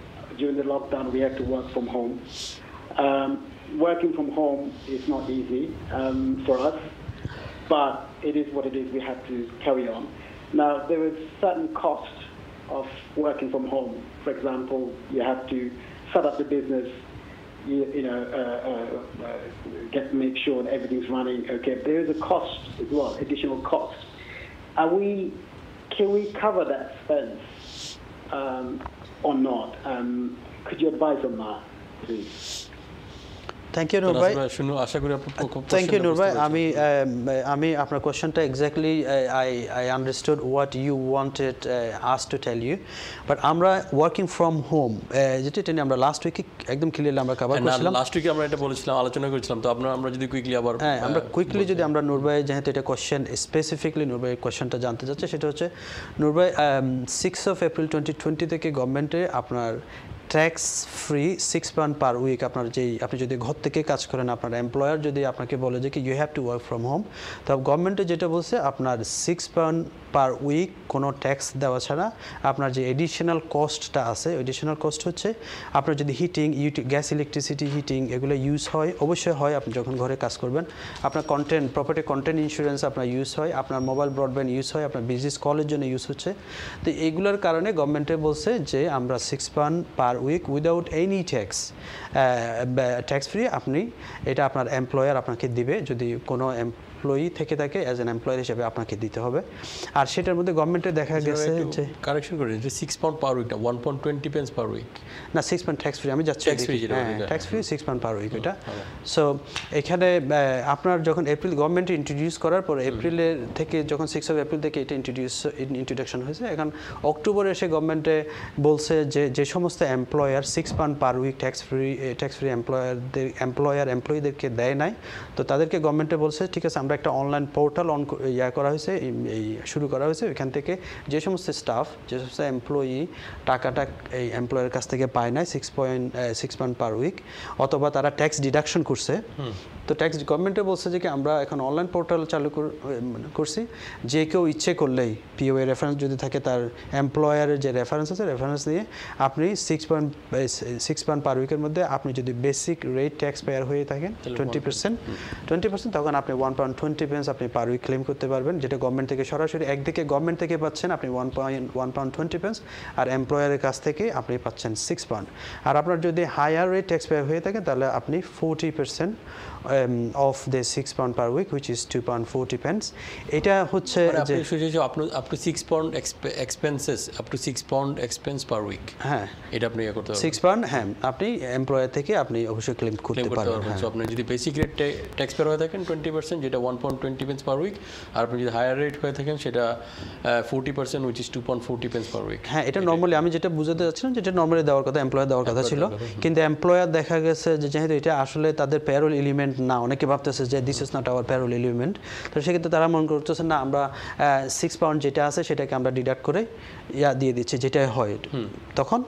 during the lockdown, we had to work from home. Um, working from home is not easy um, for us, but it is what it is. We have to carry on. Now, there is certain cost of working from home. For example, you have to set up the business, you, you know, uh, uh, uh, get make sure that everything's running okay. There is a cost as well, additional cost. Are we? Can we cover that expense um, or not? Um, could you advise on that, please? Thank you Noor ভাই। শুনো আশা করি thank you Noor ভাই। আমি আমি আপনার কোয়েশ্চনটা exactly I I understood what you wanted us to tell you but আমরা working from home যেটা এটা নিয়ে আমরা লাস্ট উইকে একদম ক্লিয়ারলি আমরা কভার করছিলাম। লাস্ট উইকে আমরা এটা বলেছিলাম আলোচনা করেছিলাম। তো আপনার আমরা যদি কুইকলি আবার হ্যাঁ আমরা কুইকলি যদি আমরা নুরবাই যেহেতু এটা কোয়েশ্চেন স্পেসিফিকলি নুরবাই কোয়েশ্চেনটা জানতে চাচ্ছে সেটা হচ্ছে নুরবাই six of April twenty twenty থেকে গভর্নমেন্টে আপনার tax free six pound per week আপনার যেই আপনি যদি ঘর থেকে কাজ করেন, আপনার এমপ্লয়ার যদি আপনাকে বলে যে কি you have to work from home তবে গভর্নমেন্টে যেটা বলছে, আপনার সিক্স পাউন্ড পার উইক কোনো ট্যাক্স দেওয়া ছাড়া আপনার যে এডিশনাল কস্টটা আছে এডিশনাল কস্ট হচ্ছে, আপনার যদি হিটিং ইউটি গ্যাস ইলেকট্রিসিটি হিটিং এগুলো ইউজ হয়, অবশ্যই হয় আপনি যখন ঘরে কাজ করবেন। আপনার কন্টেন্ট প্রপার্টি কন্টেন্ট ইন্স্যুরেন্স আপনার ইউজ হয়, আপনার মোবাইল ব্রডব্যান্ড ইউজ হয়, আপনার বিজনেস কলের জন্য ইউজ হচ্ছে। তো এইগুলোর কারণে গভর্নমেন্টে বলছে যে আমরা six pound per week without any tax tax free আপনি এটা আপনার এমপ্লয়ার আপনাকে দিবে যদি কোনো এমপ্লয়ি থেকে থাকে অ্যাজ অ্যান এমপ্লয়ার হিসেবে আপনাকে দিতে হবে। আর সেটার মধ্যে গভর্নমেন্টে দেখা গেছে যে কারেকশন করে যে সিক্স পাউন্ড পার উইক না one pound twenty pence per week না সিক্স পাউন্ড ট্যাক্স ফ্রি আমি যাচ্ছি free যেটা হ্যাঁ tax free six pound per week এটা। সো এখানে আপনার যখন এপ্রিল গভর্নমেন্ট ইন্ট্রোডিউস করার পর এপ্রিলের থেকে যখন সিক্স অফ এপ্রিল থেকে এটা ইন্ট্রোডিউস ইন্ট্রোডাকশন হয়েছে এখন অক্টোবরে এসে গভর্নমেন্টে বলছে যে যে সমস্ত employer six pound per week tax free tax free এমপ্লয়ারদের employer এমপ্লয়ীদেরকে দেয় নাই তো তাদেরকে গভর্নমেন্টে বলছে ঠিক আছে আমরা একটা অনলাইন পোর্টাল অন ইয়া করা হয়েছে এই- শুরু করা হয়েছে। এখান থেকে যে সমস্ত স্টাফ যে সমস্ত এমপ্লয়ি টাকাটা এই এমপ্লয়ের কাছ থেকে পায় নাই six point six pound per week অথবা তারা ট্যাক্স ডিডাকশন করছে। তো ট্যাক্স গভর্নমেন্টে বলছে যে কি আমরা এখন অনলাইন পোর্টাল চালু মানে করছি। যে কেউ ইচ্ছে করলেই পিও এর রেফারেন্স যদি থাকে তার এমপ্লয়ারের যে রেফারেন্স আছে রেফারেন্স দিয়ে আপনি six point six pound per উইকের মধ্যে আপনি যদি বেসিক রেট ট্যাক্স পেয়ার হয়ে থাকেন টোয়েন্টি পার্সেন্ট টোয়েন্টি পার্সেন্ট তখন আপনি ওয়ান পয়েন্ট টোয়েন্টি পেন্স আপনি পার উইক ক্লেম করতে পারবেন, যেটা গভর্নমেন্ট থেকে সরাসরি একদিকে গভর্নমেন্ট থেকে পাচ্ছেন আপনি one point one pound twenty pence আর এমপ্লয়ারের কাছ থেকে আপনি পাচ্ছেন সিক্স পাউন্ড আর আপনার যদি হায়ার রেট ট্যাক্স পেয়ার হয়ে থাকে, তাহলে আপনি forty percent of the six pound per week which is two pound forty pence এটা হচ্ছে মানে আপনি শুনেছি up to up to six pound expenses up to six pound expense per week হ্যাঁ। এটা আপনি ইয়ে করতে পারবেন সিক্স পাউন্ড হ্যাঁ আপনি এমপ্লয়ার থেকে আপনি অবশ্যই ক্লেম করতে পারবেন হ্যাঁ। সো আপনি যদি বেসিক রেট ট্যাক্স পেয়ার হয়ে থাকেন টোয়েন্টি পার্সেন্ট যেটা one point twenty pence per week আর আপনি যদি হায়ার রেট হয়ে থাকেন সেটা forty percent which is two point forty pence per week হ্যাঁ এটা নর্মালি আমি যেটা বুঝাতে যাচ্ছিলাম যেটা নর্মালি দেওয়ার কথা এমপ্লয়ার দেওয়ার কথা ছিল। কিন্তু এমপ্লয়ার দেখা গেছে যে যেহেতু এটা আসলে তাদের প্যারোল এলিমেন্ট না অনেকে ভাবতেছে যে this is not our payroll element তো সেক্ষেত্রে তারা মনে করতেছে না আমরা সিক্স পাউন্ড যেটা আছে সেটাকে আমরা ডিডাক্ট করে ইয়া দিয়ে দিচ্ছি যেটা হয়। তখন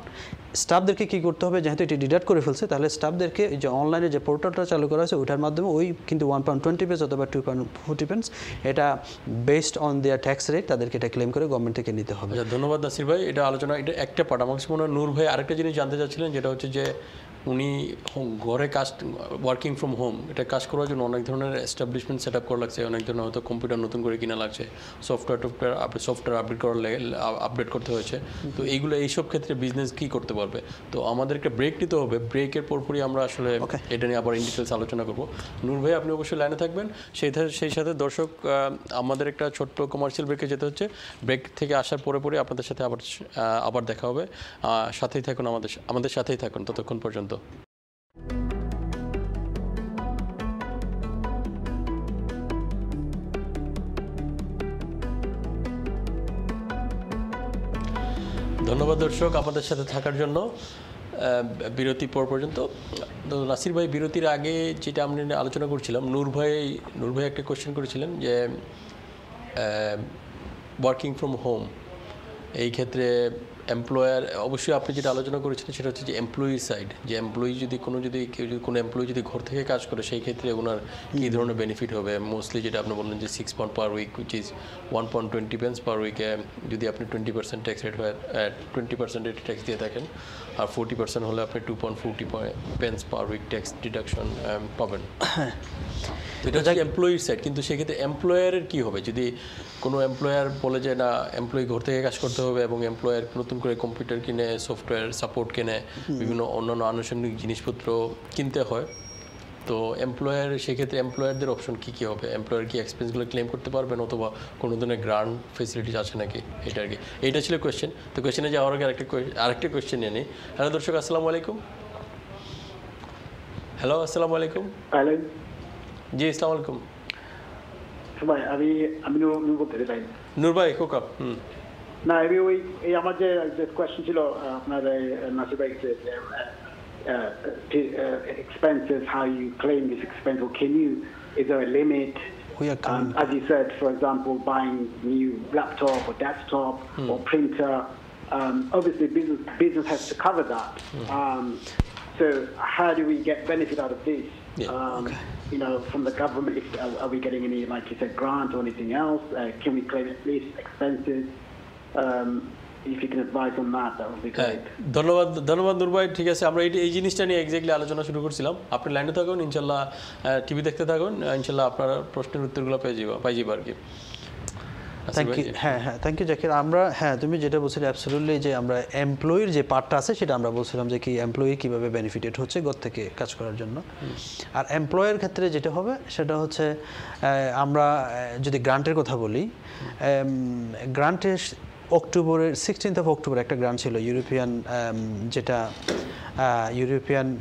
স্টাফদেরকে কি করতে হবে? যেহেতু এটি ডিডাক্ট করে ফেলছে, তাহলে স্টাফদেরকে যে অনলাইনে যে পোর্টালটা চালু করা হয়েছে, ওইটার মাধ্যমে ওই কিন্তু ওয়ান পয়েন্ট টোয়েন্টি পেন্স অথবা টু পাউন্ড ফোর্টি পেন্স এটা based on their tax rate তাদেরকে এটা ক্লেম করে গভর্নমেন্ট থেকে নিতে হবে। আচ্ছা ধন্যবাদ নাসির ভাই। এটা আলোচনা, এটা একটা পার্ট আমার মনে নূর ভাই আরেকটা জিনিস জানতে চাচ্ছিলেন, যেটা হচ্ছে যে উনি ঘরে কাজ ওয়ার্কিং ফ্রম হোম এটা কাজ করার জন্য অনেক ধরনের এস্টাবলিশমেন্ট সেট আপ করা লাগছে, অনেক ধরনের হয়তো কম্পিউটার নতুন করে কিনা লাগছে সফটওয়্যার টফটওয়্যার সফটওয়্যার আপডেট করার আপডেট করতে হয়েছে। তো এইগুলো, এইসব ক্ষেত্রে বিজনেস কী করতে পারবে। তো আমাদের একটা ব্রেক নিতে হবে। ব্রেকের পরপরই আমরা আসলে এটা নিয়ে আবার ইন ডিটেলস আলোচনা করব। নূর ভাই আপনি অবশ্যই লাইনে থাকবেন। সেই সেই সাথে দর্শক আমাদের একটা ছোট্ট কমার্শিয়াল ব্রেকে যেতে হচ্ছে। ব্রেক থেকে আসার পরে পরে আপনাদের সাথে আবার আবার দেখা হবে। সাথেই থাকুন আমাদের আমাদের সাথেই থাকুন। ততক্ষণ পর্যন্ত। ধন্যবাদ দর্শক আমাদের সাথে থাকার জন্য বিরতি পর পর্যন্ত। নাসির ভাই, বিরতির আগে যেটা আমি আলোচনা করছিলাম, নূর ভাই নূর ভাই একটা কোয়েশ্চেন করেছিলেন যে ওয়ার্কিং ফ্রম হোম এই ক্ষেত্রে এমপ্লয়ার অবশ্যই আপনি যেটা আলোচনা করেছিলেন সেটা হচ্ছে যে এমপ্লয়ি সাইড যে এমপ্লয়ি যদি কোনো যদি কেউ যদি কোনো এমপ্লয়ি যদি ঘর থেকে কাজ করে সেই ক্ষেত্রে ওনার কী ধরনের বেনিফিট হবে? মোস্টলি যেটা আপনি বললেন যে six pound per week which is one point twenty pence per উইকে যদি আপনি টোয়েন্টি পার্সেন্ট ট্যাক্স রেট হয় টোয়েন্টি পার্সেন্ট রেট ট্যাক্স দিয়ে থাকেন আর ফোর্টি পার্সেন্ট হলে আপনি two point forty pence per week tax deduction পাবেন। তো এটা হচ্ছে এমপ্লয়ির সাইড কিন্তু সেক্ষেত্রে এমপ্লয়ারের কি হবে? যদি কোনো এমপ্লয়ার বলে যে না এমপ্লয়ি ঘর থেকে কাজ করতে হবে এবং এমপ্লয়ার নতুন করে কম্পিউটার কিনে সফটওয়্যার সাপোর্ট কিনে বিভিন্ন অন্যান্য আনুষঙ্গিক জিনিসপত্র কিনতে হয় তো এমপ্লয়ার সেক্ষেত্রে এমপ্লয়ারদের অপশন কী কী হবে? এমপ্লয়ার কি এক্সপেন্সগুলো ক্লেম করতে পারবেন অথবা কোনো ধরনের গ্রান্ট ফেসিলিটিস আছে নাকি? এটা আর কি। এইটা ছিল কোয়েশ্চেন তো কোয়েশ্চেনে যাওয়ার আগে আরেকটা আরেকটা কোয়েশ্চেন নিয়ে নিই। হ্যালো দর্শক আসসালামু আলাইকুম। হ্যালো আসসালামু আলাইকুম। হ্যালো জি আসসালামু আলাইকুম ভাই আমি আমি নূর নূর বলতে চাই নূর ভাই কোকা হুম না আমি ওই এই আমার যে যে কোয়েশ্চেন ছিল আহ, আপনার এই, নাসির ভাই যে expenses how you claim this expense or can you is there a limit We are coming. um, as you said for example buying new laptop or desktop or printer Um, obviously, business business has to cover that. Um, so how do we get benefit out of this? Yeah, um, You know, from the government, if, are, are we getting any, like you said, grant or anything else? Uh, can we claim at least expenses? Um, if you can advise on that, that would be হ্যাঁ great. ধন্যবাদ ধন্যবাদ নূর ভাই ঠিক আছে আমরা এই জিনিসটা নিয়ে এক্স্যাক্টলি আলোচনা শুরু করছিলাম আপনি লাইনে থাকুন ইনশাল্লাহ টিভি দেখতে থাকুন ইনশাল্লাহ আপনার প্রশ্নের উত্তরগুলো পেয়ে যাব পাই যাব আর কি থ্যাংক ইউ হ্যাঁ হ্যাঁ থ্যাংক ইউ জাকির আমরা হ্যাঁ তুমি যেটা বলছিলে অ্যাবসলিউটলি যে আমরা এমপ্লয়ির যে পার্টটা আছে সেটা আমরা বলছিলাম যে কি এমপ্লয়ি কীভাবে বেনিফিটেড হচ্ছে ঘর থেকে কাজ করার জন্য। আর এমপ্লয়ের ক্ষেত্রে যেটা হবে সেটা হচ্ছে আমরা যদি গ্রান্টের কথা বলি গ্রান্টের অক্টোবরের সিক্সটিন্থ অফ অক্টোবর একটা গ্রান্ট ছিল ইউরোপিয়ান যেটা ইউরোপিয়ান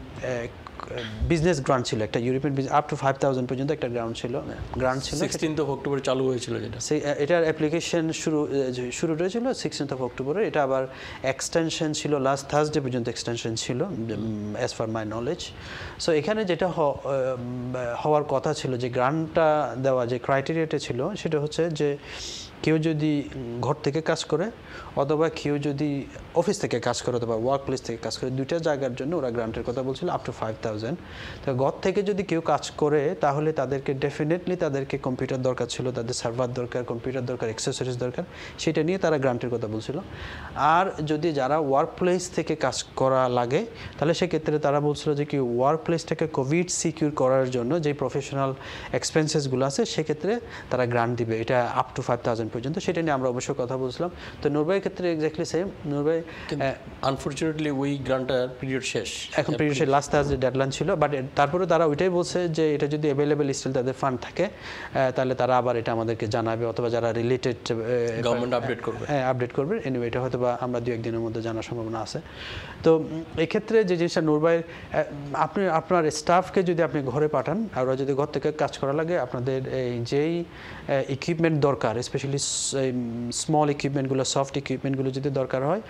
বিজনেস গ্রান্ট ছিল একটা European up to five thousand পর্যন্ত একটা গ্রান্ট ছিল গ্রান্ট ছিল সেটা- 16th অফ অক্টোবর চালু হয়েছিল যেটা। সেই এটার অ্যাপ্লিকেশন শুরু শুরু হয়েছিল সিক্সটিন্থ অফ অক্টোবরে এটা আবার এক্সটেনশন ছিল লাস্ট থার্সডে পর্যন্ত এক্সটেনশন ছিল as far my knowledge so এখানে যেটা হওয়ার কথা ছিল যে গ্রান্টটা দেওয়া যে ক্রাইটেরিয়াটা ছিল সেটা হচ্ছে যে কেউ যদি ঘর থেকে কাজ করে অথবা কেউ যদি অফিস থেকে কাজ করে অথবা ওয়ার্ক প্লেস থেকে কাজ করে দুইটা জায়গার জন্য ওরা গ্রান্টের কথা বলছিল আপ টু ফাইভ থাউজেন্ড তো ঘর থেকে যদি কেউ কাজ করে, তাহলে তাদেরকে ডেফিনেটলি তাদেরকে কম্পিউটার দরকার ছিল, তাদের সার্ভার দরকার কম্পিউটার দরকার এক্সেসরিজ দরকার, সেটা নিয়ে তারা গ্রান্টের কথা বলছিল। আর যদি যারা ওয়ার্ক প্লেস থেকে কাজ করা লাগে, তাহলে সেক্ষেত্রে তারা বলছিল যে কি ওয়ার্ক প্লেসটাকে কোভিড সিকিউর করার জন্য যে প্রফেশনাল এক্সপেন্সেসগুলো আছে, সেক্ষেত্রে তারা গ্রান্ট দিবে। এটা আপ টু ফাইভ থাউজেন্ড পর্যন্ত, সেটা নিয়ে আমরা অবশ্যই কথা বলছিলাম। তো নুরবাইয়ের ক্ষেত্রে এক্স্যাক্টলি সেম নুরবাই আনফরচুনেটলি ওই গ্রান্টার পিরিয়ড শেষ। এখন প্রিভিয়াস লাস্ট থার্সডে ডেডলাইন ছিল বাট তারপরে তারা ওইটাই বলছে যে এটা যদি অ্যাভেলেবেল স্টিল তাদের ফান্ড থাকে তাহলে তারা আবার এটা আমাদেরকে জানাবে অথবা যারা রিলেটেড গভর্নমেন্ট আপডেট করবে। হ্যাঁ আপডেট করবে। এনিওয়ে এটা হয়তো বা আমরা দু একদিনের মধ্যে জানার সম্ভাবনা আছে। তো এক্ষেত্রে যে জিনিসটা নূরবাইয়ের আহ, আপনি আপনার স্টাফকে যদি আপনি ঘরে পাঠান আর ওরা যদি ঘর থেকে কাজ করা লাগে আপনাদের এই যেই ইকুইপমেন্ট দরকার স্পেশালি স্মল ইকুইপমেন্টগুলো সফট ইকুইপমেন্টগুলো যদি দরকার হয়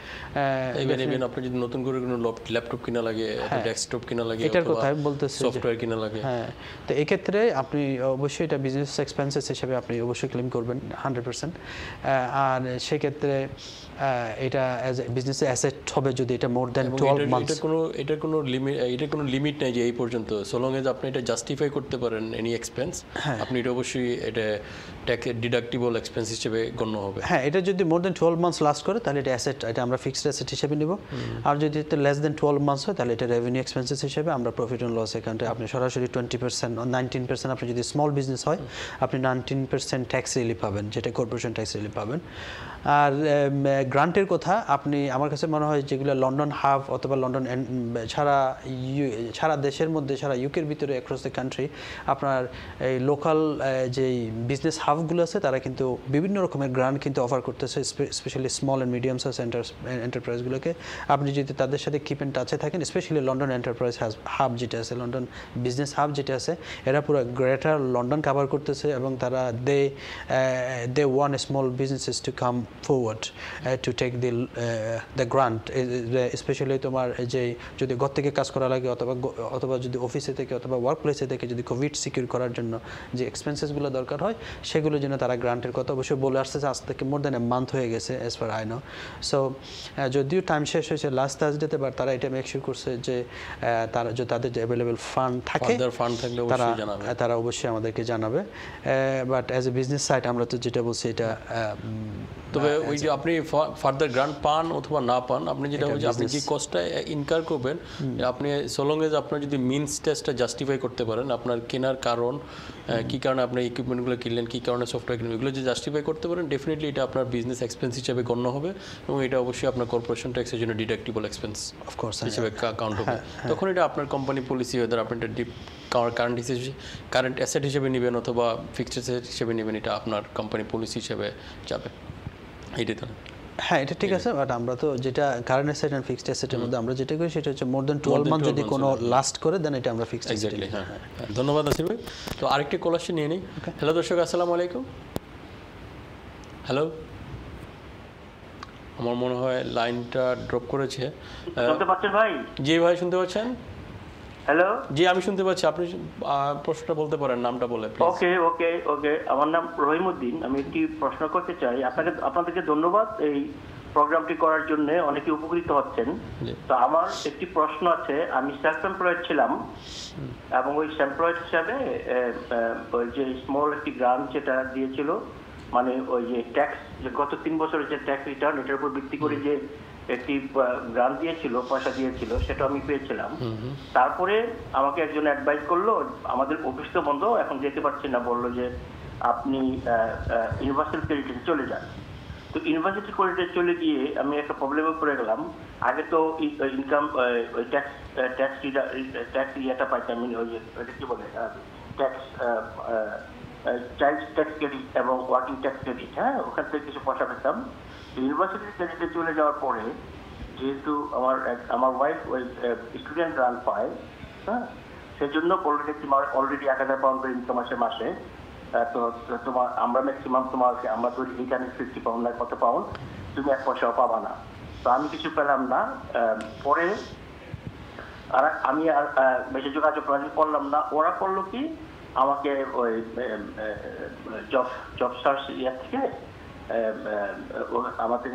ইভেন ইভেন আপনি যদি নতুন করে কোনো ল্যাপটপ কিনা লাগে ডেস্কটপ কিনা লাগে এটার কথা আমি বলতেছি সফটওয়্যার কিনা লাগে। হ্যাঁ। তো এই ক্ষেত্রে আপনি অবশ্যই এটা বিজনেস এক্সপেন্সেস হিসেবে আপনি অবশ্যই ক্লেম করবেন হান্ড্রেড পার্সেন্ট আর সেক্ষেত্রে এটা অ্যাজ এ বিজনেস অ্যাসেট হবে যদি এটা মোর দ্যান মান্থস এটার কোনো এটার কোনো লিমিট এটার কোনো লিমিট নেই যে এই পর্যন্ত। সোলং এজ আপনি এটা জাস্টিফাই করতে পারেন এনি এক্সপেন্স হ্যাঁ। আপনি এটা অবশ্যই এটা ট্যাক্স ডিডাক্টিবল এক্সপেন্স হিসেবে গণ্য হবে। হ্যাঁ এটা যদি more than twelve months last করে তাহলে এটা অ্যাসেট এটা আমরা ফিক্সড অ্যাসেট হিসেবে নিব। আর যদি লেস দেন টুয়েলভ মান্থস হয় তাহলে এটা রেভিনিউ এক্সপেন্সেস হিসেবে আমরা প্রফিট অ্যান্ড লস অ্যাকাউন্টে আপনি সরাসরি টোয়েন্টি পার্সেন্ট নাইনটিন পার্সেন্ট আপনি যদি স্মল বিজনেস হয় আপনি নাইনটিন পার্সেন্ট ট্যাক্স রিলিফ পাবেন যেটা কর্পোরেশন ট্যাক্স রিলিফ পাবেন। আর গ্রান্টের কথা আপনি আমার কাছে মনে হয় যেগুলো লন্ডন হাব অথবা লন্ডন সারা সারা দেশের মধ্যে সারা ইউকের ভিতরে অ্যাক্রস দ্য কান্ট্রি আপনার এই লোকাল যেই বিজনেস হাবগুলো আছে, তারা কিন্তু বিভিন্ন রকমের গ্রান্ট কিন্তু অফার করতেছে specially small and medium size এন্টারপ্রাইজগুলোকে আপনি যদি তাদের সাথে কিপ এন্ড টাচে থাকেন স্পেশালি লন্ডন এন্টারপ্রাইজ হাব যেটা আছে লন্ডন বিজনেস হাব যেটা আছে, এরা পুরো গ্রেটার লন্ডন কাভার করতেছে এবং তারা they they want small businesses to come forward to take the the grant specially তোমার যে যদি ঘর থেকে কাজ করা লাগে, অথবা অথবা যদি অফিসে থেকে, অথবা ওয়ার্ক প্লেসে থেকে যদি কোভিড সিকিউর করার জন্য যে এক্সপেন্সেসগুলো দরকার হয় সেগুলোর জন্য তারা গ্রান্টের কথা অবশ্যই বলে আসছে যে আজ থেকে মোর দেন এ মান্থ হয়ে গেছে as per I know so যদিও টাইম শেষ হয়েছে লাস্ট থার্সডেতে বাট তারা এটা মেক শিওর করছে যে তারা যে তাদের যে অ্যাভেলেবেল ফান্ড থাকে fund থাকলে তারা তারা অবশ্যই আমাদেরকে জানাবে। But as a business side আমরা তো যেটা বলছি এটা তবে ওই যে আপনি ফার্দার গ্রান্ট পান অথবা না পান আপনি যেটা বলছেন আপনি যে কস্টটা ইনকার করবেন আপনি সোলং এজ আপনার যদি মিনস টেস্টটা জাস্টিফাই করতে পারেন আপনার কেনার কারণ কি কারণে আপনি ইকুইপমেন্টগুলো কিনলেন কী কারণে সফটওয়্যার কিনলেন এগুলো যে জাস্টিফাই করতে পারেন ডেফিনেটলি এটা আপনার বিজনেস এক্সপেন্স হিসেবে গণ্য হবে এবং এটা অবশ্যই আপনার কর্পোরেশন ট্যাক্সের জন্য ডিডাক্টিবল এক্সপেন্স হ্যাঁ, হিসেবে কাউন্ট হবে। তখন এটা আপনার কোম্পানি পলিসি ওদের আপনি এটা ডিপ কারেন্ট হিসেবে কারেন্ট অ্যাসেট হিসেবে নেবেন অথবা ফিক্সড অ্যাসেট হিসেবে নেবেন এটা আপনার কোম্পানি পলিসি হিসেবে যাবে। এইটাই তো হ্যাঁ এটা ঠিক আছে বাট আমরা তো যেটা কারেন্ট অ্যাসেট অ্যান্ড ফিক্সড অ্যাসেটের মধ্যে আমরা যেটা করি সেটা হচ্ছে মোর দেন টুয়েলভ মান্থ যদি কোনো লাস্ট করে দেন এটা আমরা ফিক্সড এক্স্যাক্টলি হ্যাঁ হ্যাঁ ধন্যবাদ আসিফ ভাই। তো আরেকটি কল আসছে নিয়ে নিই। হ্যালো দর্শক আসসালামু আলাইকুম। হ্যালো আমার মনে হয় লাইনটা ড্রপ করেছে। শুনতে পাচ্ছেন ভাই? জি ভাই শুনতে পাচ্ছেন? হ্যালো জি আমি শুনতে পাচ্ছি। আপনি প্রশ্নটা বলতে পারেন নামটা বলে প্লিজ ওকে ওকে ওকে। আমার নাম রহিমউদ্দিন আমি একটি প্রশ্ন করতে চাই। আপনাকে আপনাদেরকে ধন্যবাদ এই প্রোগ্রামটি করার জন্য। অনেকে উপকৃত হচ্ছেন। তো আমার একটি প্রশ্ন আছে। আমি সেলফ এমপ্লয়েড ছিলাম এবং ওই এমপ্লয়েড হিসাবে ওই যে স্মল একটি গ্রান্ট যেটা দিয়েছিল মানে ওই যে ট্যাক্স যে গত তিন বছরের যে ট্যাক্স রিটার্ন এটার উপর ভিত্তি করে যে একটি গ্রান্ট দিয়েছিল পয়সা দিয়েছিল সেটা আমি পেয়েছিলাম। তারপরে আমাকে একজন অ্যাডভাইস করল আমাদের অফিস তো বন্ধ এখন যেতে পারছি না বলল যে আপনি ইউনিভার্সাল ক্রেডিটে চলে যান। তো ইউনিভার্সিটি করিডোরে চলে গিয়ে আমি একটা প্রবলেমে পড়ে গেলাম। আগে তো ইনকাম ওই ট্যাক্স ট্যাক্স ট্যাক্স ইয়েটা পাইতাম আমি ওই যে কি বলে ট্যাক্স চাইল্ড ট্যাক্স ক্রেডিট এবং ওয়ার্কিং ট্যাক্স ক্রেডিট হ্যাঁ ওখান থেকে কিছু পয়সা পেতাম। ইউনিভার্সিটি ক্রেডিটে চলে যাওয়ার পরে যেহেতু আমার আমার ওয়াইফ ওই স্টুডেন্ট রান পায় হ্যাঁ? সেজন্য তোমার অলরেডি এক হাজার পাউন্ড করে ইনকাম আসে মাসে। তো তোমার, আমরা ম্যাক্সিমাম তোমার আমরা তো এখানে ফিফটি পাউন্ড না, কত পাউন্ড তুমি এক পয়সাও পাবা না। তো আমি কিছু পেলাম না। পরে আর আমি আর বেশি যোগাযোগ করলাম না। ওরা করল কি? আমাকে ওই জব জব সার্চ ইয়ে থেকে আমাদের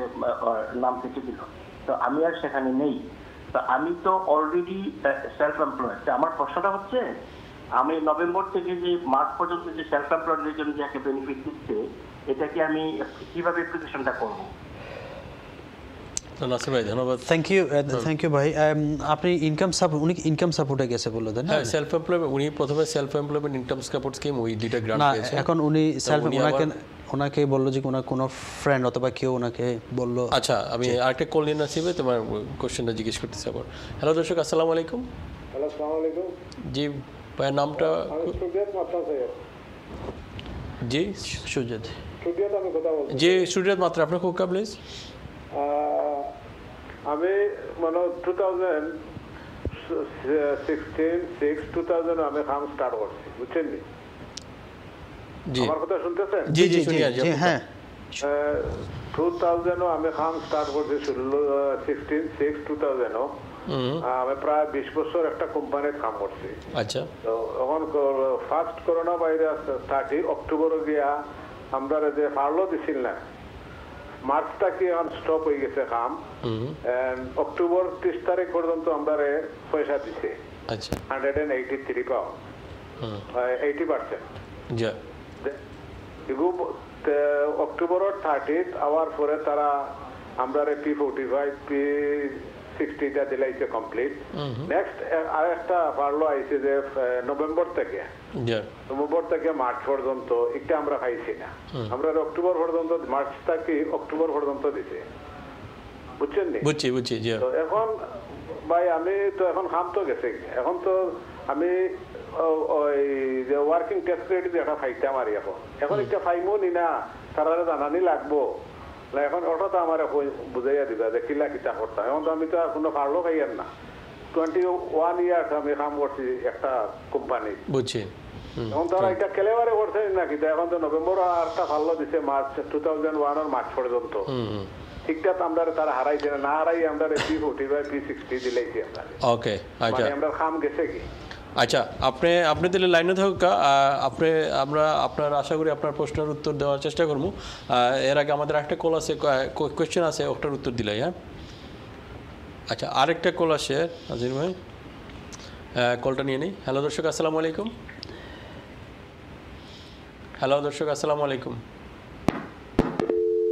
নাম থেকে দিল। তো আমি আর সেখানে নেই। তো আমি তো অলরেডি সেলফ এমপ্লয়েড আমার প্রশ্নটা হচ্ছে আমি নভেম্বর থেকে যে মার্চ পর্যন্ত যে সেলফ এমপ্লয়েডের জন্য যে একটা বেনিফিট দিচ্ছে এটা কি আমি কীভাবে অ্যাপ্লিকেশনটা করব? নাসির ভাই ধন্যবাদ। থ্যাংক ইউ থ্যাংক ইউ ভাই। Um, আপনি ইনকাম সাপোর্ট উনি ইনকাম সাপোর্টে গেছে বলল তাই হ্যাঁ সেলফ এমপ্লয়মেন্ট উনি প্রথমে self employment income support scheme ওই দুইটা গ্রান্ট পেয়েছে। এখন উনি সেলফ ওনাকে আবার- ওনাকে বলল যে ওনার কোনো ফ্রেন্ড অথবা কেউ ওনাকে বলল আচ্ছা আমি আরেকটা কল নিয়ে নাসিবে তোমার কোশ্চেনটা জিজ্ঞেস করতেছি আবার। হ্যালো দর্শক আসসালামু আলাইকুম। হ্যালো সালাম আলাইকুম। জি ভাইয়ের নামটা জি সুজাত। সুবিয়ত আমি কথা জি স্টুডিওত মাত্র আপনার খুব প্লিজ আমি মানে two thousand sixteen six two thousand আমি কাম স্টার্ট করছি বুঝছেন আমার কথা শুনতেছেন? জি জি জি হ্যাঁ। টু থাউজেন্ডও আমি কাম স্টার্ট করছি সিক্সটিন সিক্স টু আমি প্রায় বিশ বছর একটা কোম্পানির কাম করছি। আচ্ছা। তো এখন ফার্স্ট করোনা ভাইরাস স্টার্টিং অক্টোবরে গিয়া আমরা যে ফার্লো দিছিল না মার্চটা কি এখন স্টপ হয়ে গেছে কাম অক্টোবর ত্রিশ তারিখ পর্যন্ত আমরা পয়সা দিছে। আচ্ছা। Hundred and eighty three pound eighty percent যা অক্টোবরের থার্টিথ আওয়ার পরে তারা আমরা পি ফোর্টি ফাইভ পি সিক্সটিটা দিলাইছে কমপ্লিট নেক্সট আর একটা পারল আইছে যে নভেম্বর থেকে। নভেম্বর থেকে মার্চ পর্যন্ত এটা আমরা খাইছি না। আমরা অক্টোবর পর্যন্ত মার্চ থেকে অক্টোবর পর্যন্ত দিছে। বুঝছেন নি? বুঝছি বুঝছি তো এখন ভাই আমি তো এখন খাম তো গেছে এখন তো আমি ওই যে ওয়ার্কিং টেস্ট ক্রেডিট একটা ফাইতাম আর এখন। এখন একটা ফাইমো নি না তারা জানানি লাগবো। এখন ওটা তো আমার বুঝাইয়া দিবা যে কিলা কিতা করতাম এখন তো আমি তো আর কোনো পারল খাইয়ার না। টোয়েন্টি ওয়ান ইয়ার্স আমি কাম করছি একটা কোম্পানি বুঝছি এখন তারা এটা কেলেবারে করছে না কিন্তু এখন তো নভেম্বর আরটা ভালো দিছে মার্চ টু থাউজেন্ড ওয়ানের মার্চ পর্যন্ত ঠিকঠাক আমরা তারা হারাইছে না। না হারাই আমরা P forty by P sixty দিলাইছি আমরা ওকে আচ্ছা। মানে আমরা খাম গেছে কি? আচ্ছা আপনি আপনি তাহলে লাইনে থাকুক আপনি, আমরা আপনার, আশা করি আপনার প্রশ্নের উত্তর দেওয়ার চেষ্টা করব। এর আগে আমাদের একটা কল আছে কোয়েশ্চেন আছে, ওটার উত্তর দিলাই হ্যাঁ? আচ্ছা আরেকটা কল আছে আজির ভাই। কলটা নিয়ে নিই। হ্যালো দর্শক, আসসালামু আলাইকুম। হ্যালো দর্শক, আসসালামু আলাইকুম।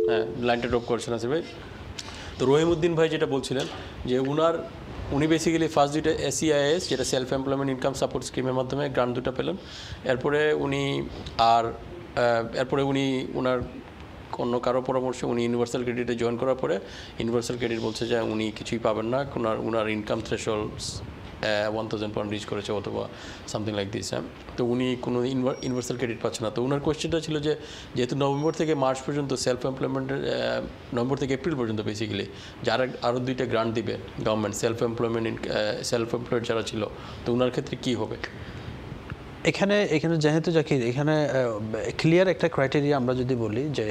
হ্যাঁ লাইনটা ড্রপ করছেন আছে ভাই। তো রহিমউদ্দিন ভাই যেটা বলছিলেন, যে উনার উনি বেসিক্যালি ফার্স্ট দুইটা এসিআইএস যেটা সেলফ এমপ্লয়মেন্ট ইনকাম সাপোর্ট স্কিমের মাধ্যমে গ্রান্ট দুটো পেলেন। এরপরে উনি আর এরপরে উনি ওনার অন্য কারও পরামর্শ উনি ইউনিভার্সাল ক্রেডিটে জয়েন করার পরে ইউনিভার্সাল ক্রেডিট বলছে যে উনি কিছুই পাবেন না ওনার ওনার income thresholds one thousand pound reach করেছে অথবা সামথিং লাইক দিস হ্যাঁ? তো উনি কোনো ইউনিভার্সাল ক্রেডিট পাচ্ছে না। তো ওনার কোয়েশ্চেনটা ছিল যে, যেহেতু নভেম্বর থেকে মার্চ পর্যন্ত সেলফ এমপ্লয়মেন্টের নভেম্বর থেকে এপ্রিল পর্যন্ত বেসিক্যালি যারা আরও দুইটা গ্রান্ট দিবে government self employment self employed যারা ছিল, তো ওনার ক্ষেত্রে কী হবে? এখানে এখানে যেহেতু জাকির এখানে ক্লিয়ার একটা ক্রাইটেরিয়া আমরা যদি বলি যে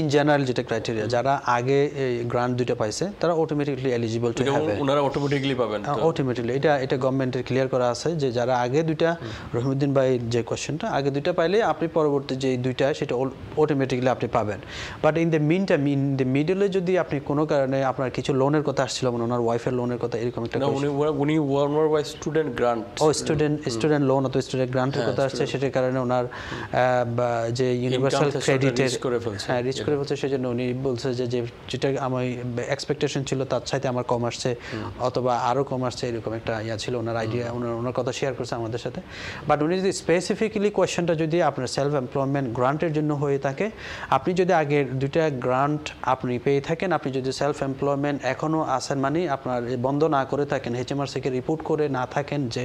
ইন জেনারেল যেটা ক্রাইটেরিয়া যারা আগে গ্রান্ট দুইটা পাইছে তারা অটোমেটিকলি এলিজিবল টু হ্যাভ ওনারা অটোমেটিকলি পাবেন অটোমেটিকলি এটা এটা গভর্নমেন্টের ক্লিয়ার করা আছে যে যারা আগে দুইটা রহিমউদ্দিন ভাই যে কোশ্চেনটা আগে দুইটা পাইলে আপনি পরবর্তী যে দুইটা সেটা অটোমেটিকলি আপনি পাবেন। But in the meantime in the মিডলে যদি আপনি কোনো কারণে আপনার কিছু লোনের কথা আসছিল মানে ওনার ওয়াইফের লোনের কথা এরকম একটা উনি উনি ওয়ান বাই স্টুডেন্ট গ্রান্ট ও স্টুডেন্ট স্টুডেন্ট লোন অথবা স্টুডেন্ট গ্রান্টের কথা আসছে সেটার কারণে ওনার যে ইউনিভার্সাল ক্রেডিটের। হ্যাঁ রিচ করে ফেলছে সেজন্য উনি বলছে যে যেটা আমার এক্সপেকটেশন ছিল তার সাথে আমার কম আসছে অথবা আরও কম আসছে এরকম একটা ইয়া ছিল ওনার আইডিয়া ওনার ওনার কথা শেয়ার করছে আমাদের সাথে। বাট উনি যদি স্পেসিফিক্যালি কোয়েশ্চেনটা যদি আপনার সেলফ এমপ্লয়মেন্ট গ্রান্টের জন্য হয়ে থাকে আপনি যদি আগের দুইটা গ্রান্ট আপনি পেয়ে থাকেন আপনি যদি সেলফ এমপ্লয়মেন্ট এখনও আসেন মানে আপনার বন্ধ না করে থাকেন এইচএমআরসিকে রিপোর্ট করে না থাকেন যে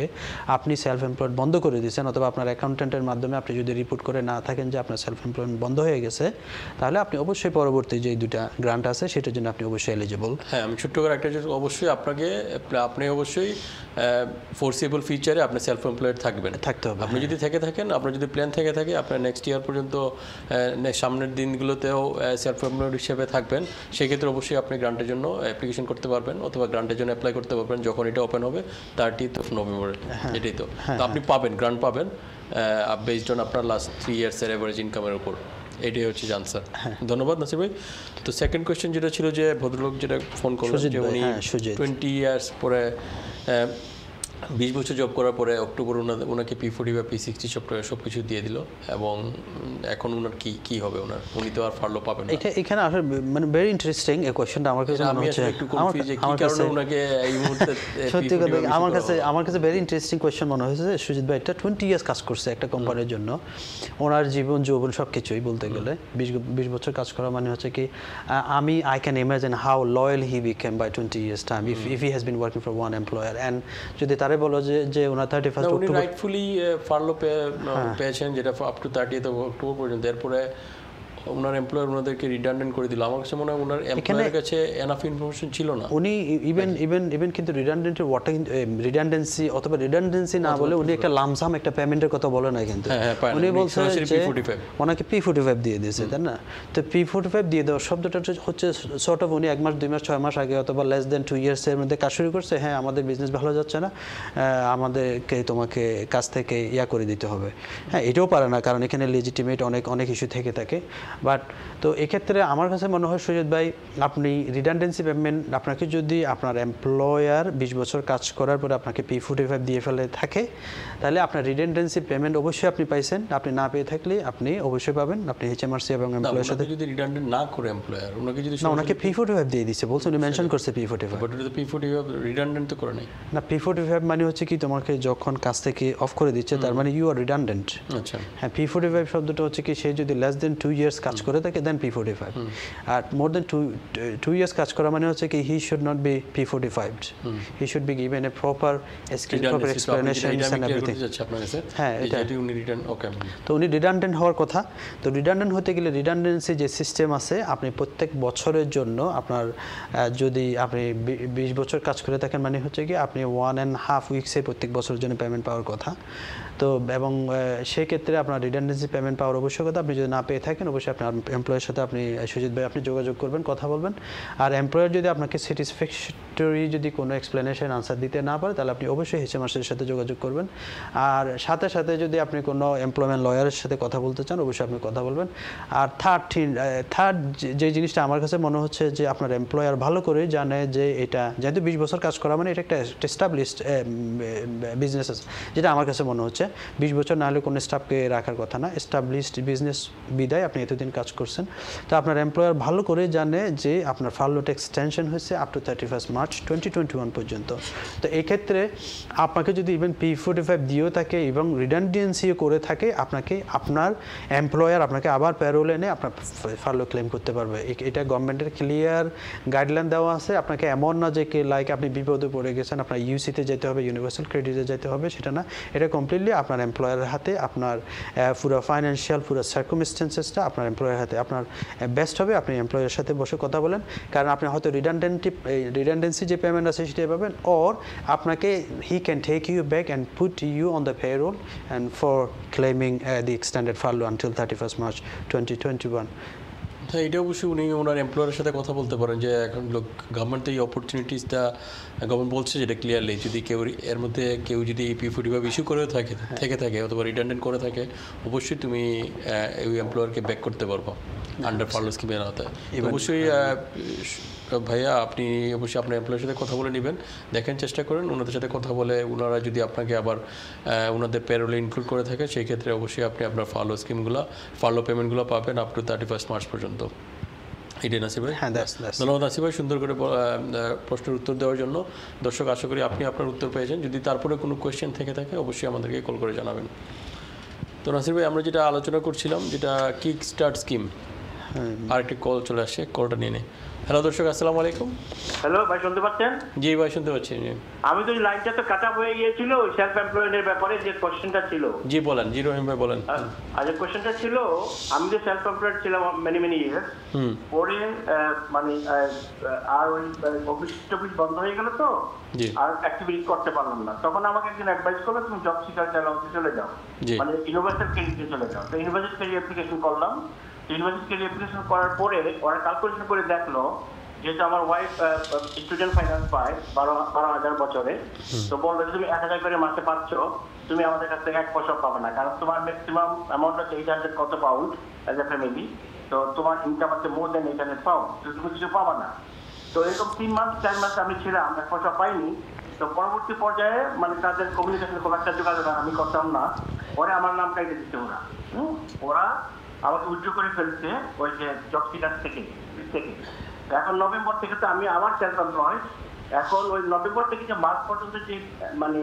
আপনি সেলফ এমপ্লয়েড বন্ধ করে দিয়েছেন অথবা আপনার অ্যাকাউন্টেন্টের মাধ্যমে আপনি যদি রিপোর্ট করে না থাকেন যে আপনার সেলফ এমপ্লয়মেন্ট বন্ধ হয়ে গেছে তাহলে আপনি অবশ্যই পরবর্তী যে দুইটা গ্রান্ট আছে সেটার জন্য আপনি অবশ্যই এলিজিবল হ্যাঁ আমি ছোট্ট করে একটা অবশ্যই আপনাকে আপনি অবশ্যই ফোর্সেবল ফিচারে আপনি সেলফ এমপ্লয়েড থাকবেন। থাকতে হবে, আপনি যদি থেকে থাকেন আপনার যদি প্ল্যান থেকে থাকে আপনার নেক্সট ইয়ার পর্যন্ত সামনের দিনগুলোতেও সেলফ এমপ্লয়েড হিসেবে থাকবেন সেক্ষেত্রে অবশ্যই আপনি গ্রান্টের জন্য অ্যাপ্লিকেশন করতে পারবেন অথবা গ্রান্টের জন্য অ্যাপ্লাই করতে পারবেন যখন এটা ওপেন হবে থার্টিথ অফ নভেম্বরে এটাই তো। তো আপনি পাবেন গ্রান্ট পাবেন। বেসড অন আপনার লাস্ট থ্রি ইয়ার্সের অ্যাভারেজ ইনকামের উপর। এটাই হচ্ছে আনসার ধন্যবাদ নাসির ভাই। তো সেকেন্ড কোয়েশ্চেন যেটা ছিল যে ভদ্রলোক যেটা ফোন করলেন যে উনি হ্যাঁ, টোয়েন্টি ইয়ার্স পরে বিশ বছর জব করার পরে অক্টোবর ওনাদের ওনাকে পি ফোর্টি বা পি সিক্সটি সব সব কিছু দিয়ে দিল এবং এখন ওনার কি কি হবে ওনার উনি তো আর ফার্লো পাবেন না। এটা এখানে আসলে মানে ভেরি ইন্টারেস্টিং এই কোয়েশ্চেনটা আমার কাছে মনে হচ্ছে একটু কনফিউজ যে কি কারণে ওনাকে এই মুহূর্তে সত্যি কথা আমার কাছে আমার কাছে ভেরি ইন্টারেস্টিং কোয়েশ্চেন মনে হয়েছে যে সুজিত ভাই একটা টোয়েন্টি ইয়ার্স কাজ করছে একটা কোম্পানির জন্য। ওনার জীবন যৌবন সব কিছুই বলতে গেলে। বিশ বিশ বছর কাজ করা মানে হচ্ছে কি আমি I can imagine how loyal he became by twenty years time if if he has been working for one employer and যদি তারে বলো যে যে ওনার থার্টি ফার্স্ট উনি রাইটফুলি ফার্লো পেয়েছেন যেটা আপ টু থার্টি অক্টোবর পর্যন্ত। এরপরে ওনার এমপ্লয়ার ওনাদেরকে রিডান্ডেন্ট করে দিল। আমার কাছে মনে হয় ওনার এমপ্লয়ারের কাছে এনাফ ইনফরমেশন ছিল না। উনি ইভেন ইভেন ইভেন কিন্তু রিডান্ডেন্টের ওয়াটা রিডান্ডেন্সি অথবা রিডান্ডেন্সি না বলে উনি একটা লামসাম একটা পেমেন্টের কথা বলে না কিন্তু। হ্যাঁ, হ্যাঁ, না। উনি উনি বলছে সরাসরি যে P45 ওনাকে পি ফোর্টি ফাইভ দিয়ে দিয়েছে তাই না? তো পি ফোর্টি ফাইভ দিয়ে শব্দটা হচ্ছে- সর্ট অফ উনি এক মাস দুই মাস ছয় মাস আগে অথবা লেস দেন টু ইয়ার্সের মধ্যে কাজ শুরু করছে। হ্যাঁ আমাদের বিজনেস ভালো যাচ্ছে না। আমাদেরকে তোমাকে কাজ থেকে ইয়া করে দিতে হবে। হ্যাঁ এটাও পারে না কারণ এখানে লেজিটিমেট অনেক অনেক ইস্যু থেকে থাকে। বাট তো এক্ষেত্রে আমার কাছে মনে হয় সুজিত ভাই আপনি রিডান্ডেন্সি পেমেন্ট আপনাকে যদি আপনার এমপ্লয়ার বিশ বছর কাজ করার পরে আপনাকে পি ফোর্টি ফাইভ দিয়ে ফেলে থাকে তাহলে আপনার রিডান্ডেন্সি পেমেন্ট অবশ্যই আপনি পাইছেন। আপনি না পেয়ে থাকলে আপনি অবশ্যই পাবেন। আপনি এইচএমআরসি এবং এমপ্লয়ের সাথে যদি রিডান্ডেন্ট না করে এমপ্লয়ার ওনাকে যদি না ওনাকে পি ফোর্টি ফাইভ দিয়ে দিচ্ছে বলছে উনি মেনশন করছে P forty five but P forty five redundant তো করে নাই। না পি ফোর্টি ফাইভ মানে হচ্ছে কি তোমাকে যখন কাজ থেকে অফ করে দিচ্ছে তার মানে ইউ আর রিডান্ডেন্ট আচ্ছা। হ্যাঁ পি ফোর্টি ফাইভ শব্দটা হচ্ছে কি সে যদি লেস দেন টু ইয়ার্স কাজ করে থাকে দেন পি ফোর্টি ফাইভ আর more than two two years কাজ করা মানে হচ্ছে কি he should not be P forty five he should be given a proper skill explanation হ্যাঁ, এটা। তো উনি রিডান্ডেন্ট হওয়ার কথা। তো রিডান্ডেন্ট হতে গেলে রিডান্ডেন্সি যে সিস্টেম আছে আপনি প্রত্যেক বছরের জন্য আপনার যদি আপনি বিশ বছর কাজ করে থাকেন মানে হচ্ছে কি আপনি ওয়ান অ্যান্ড হাফ উইক্সে প্রত্যেক বছরের জন্য পেমেন্ট পাওয়ার কথা। তো এবং আহ, সেই ক্ষেত্রে আপনার রিডান্ডেন্সি পেমেন্ট পাওয়ার আবশ্যকতা আপনি যদি না পেয়ে থাকেন অবশ্যই আপনার এমপ্লয়ের সাথে আপনি, সুজিত ভাই, আপনি যোগাযোগ করবেন, কথা বলবেন। আর এমপ্লয়ার যদি আপনাকে স্যাটিসফ্যাক্টরি যদি কোনো এক্সপ্লেনেশন আনসার দিতে না পারে, তাহলে আপনি অবশ্যই এইচএমআরসির সাথে যোগাযোগ করবেন। আর সাথে সাথে যদি আপনি কোনো এমপ্লয়মেন্ট লয়ারের সাথে কথা বলতে চান, অবশ্যই আপনি কথা বলবেন। আর থার্ড থার্ড যে জিনিসটা আমার কাছে মনে হচ্ছে যে আপনার এমপ্লয়ার ভালো করে জানে যে এটা, যেহেতু বিশ বছর কাজ করা মানে এটা একটা এস্টাবলিশড বিজনেস আছে যেটা আমার কাছে মনে হচ্ছে। বিশ বছর না হলে কোনো স্টাফকে রাখার কথা না। এস্টাবলিশড বিজনেস বিদায়, আপনি এতদিন কাজ করছেন। তো আপনার এমপ্লয়ার ভালো করে জানে যে আপনার ফার্লোট এক্সটেনশন হয়েছে up to thirty first March twenty twenty one পর্যন্ত। তো এক্ষেত্রে আপনাকে যদি ইভেন পি ফোর্টি ফাইভ দিয়েও থাকে এবং রিডান্ডেন্সিও করে থাকে, আপনাকে আপনার এমপ্লয়ার আপনাকে আবার প্যারোল এনে আপনার ফার্লো ক্লেম করতে পারবে। এটা গভর্নমেন্টের ক্লিয়ার গাইডলাইন দেওয়া আছে। আপনাকে এমন না যে কে লাইক আপনি বিপদে পড়ে গেছেন, আপনার ইউসিতে যেতে হবে ইউনিভার্সাল ক্রেডিটে যেতে হবে, সেটা না। এটা কমপ্লিটলি আপনার এমপ্লয়ারের হাতে, আপনার পুরো ফাইন্যান্সিয়াল পুরো সার্কুমিস্টেন্সেসটা আপনার এমপ্লয়ের হাতে। আপনার বেস্ট হবে, আপনি এমপ্লয়ের সাথে বসে কথা বলেন। কারণ আপনি হয়তো রিডান্ডেন্টি রিডান্ডেন্সি অ্যাডভান্সে যে পেমেন্ট আছে সেটাই পাবেন অর আপনাকে he can take you back and put you on the payroll and for claiming the extended furlough until thirty first March twenty twenty one হ্যাঁ এটা অবশ্যই উনি ওনার এমপ্লয়ারের সাথে কথা বলতে পারেন যে এখন লোক গভর্নমেন্ট এই অপরচুনিটিসটা গভর্নমেন্ট বলছে যেটা ক্লিয়ারলি যদি কেউ এর মধ্যে কেউ যদি পি ফোর্টি ফাইভ ইস্যু করেও থাকে থেকে থাকে অথবা রিটার্ন করে থাকে অবশ্যই তুমি ওই এমপ্লয়ারকে ব্যাক করতে পারব। আন্ডার ফার্লো আওতায়। তো অবশ্যই ভাইয়া আপনি অবশ্যই আপনার এমপ্লয়ের সাথে কথা বলে নেবেন। দেখেন চেষ্টা করেন। ওনাদের সাথে কথা বলে ওনারা যদি আপনাকে আবার ওনাদের পেরোলে ইনক্লুড করে থাকে সেই ক্ষেত্রে অবশ্যই আপনি আপনার ফার্লো স্কিমগুলো ফার্লো পেমেন্টগুলো পাবেন up to thirty first March পর্যন্ত এটাই নাসিব ভাই। হ্যাঁ, ধন্যবাদ নাসিব ভাই সুন্দর করে প্রশ্নের উত্তর দেওয়ার জন্য। দর্শক আশা করি আপনি আপনার উত্তর পেয়েছেন যদি তারপরে কোনো কোয়েশ্চেন থেকে থাকে অবশ্যই আমাদেরকে কল করে জানাবেন। তো নাসির ভাই আমরা যেটা আলোচনা করছিলাম যেটা কিক স্টার্ট স্কিম আরেকটি কল চলে আসছে কলটা নিয়ে নে। হ্যালো দর্শক আসসালামু আলাইকুম। হ্যালো ভাই শুনতে পাচ্ছেন? জি ভাই শুনতে পাচ্ছি। আমি তো লাইনটা তো কাটা হয়ে গিয়েছিল সেলফ এমপ্লয়েডের ব্যাপারে যে কোশ্চেনটা ছিল। জি বলেন জি রহিম ভাই বলেন। আর আর যে কোশ্চেনটা ছিল আমি যে সেলফ এমপ্লয়েড ছিলাম মেনি মেনি ইয়ার্স হুম। পরে মানে আর ওই অফিস টফিস বন্ধ হয়ে গেল তো জি। আর অ্যাক্টিভিটি করতে পারলাম না। তখন আমাকে একজন অ্যাডভাইস করল তুমি জব সিকার চ্যানেলতে চলে যাও। মানে ইউনিভার্সাল ক্রেডিটে চলে যাও। তো ইউনিভার্সাল ক্রেডিট অ্যাপ্লিকেশন করলাম। ইউনিভার্সাল ক্রেডিট অ্যাপ্লিকেশন করার পরে ওরা ক্যালকুলেশন করে দেখল যেহেতু আমার ওয়াইফ স্টুডেন্ট ফাইন্যান্স পায় বারো বারো হাজার বছরে। তো বলল তুমি এক হাজার করে মাসে পাচ্ছ তুমি আমাদের কাছ থেকে এক পয়সা পাবে না কারণ তোমার ম্যাক্সিমাম অ্যামাউন্ট হচ্ছে এইট হান্ড্রেড কত পাউন্ড অ্যাজ এ ফ্যামিলি তো তোমার ইনকাম হচ্ছে more than eight hundred pound তো তুমি কিছু পাবা না। তো এরকম তিন মাস চার মাস আমি ছিলাম এক পয়সা পাইনি। তো পরবর্তী পর্যায়ে মানে তাদের কমিউনিকেশন খুব একটা যোগাযোগ আমি করতাম না। পরে আমার নাম কাইটে দিচ্ছে ওরা? ওরা আমাকে উজ্জ্ব করে ফেলছে ওই যে জব থেকে থেকে। এখন নভেম্বর থেকে তো আমি আবার সেলফ এমপ্লয়েড এখন ওই নভেম্বর থেকে যে মার্চ পর্যন্ত যে মানে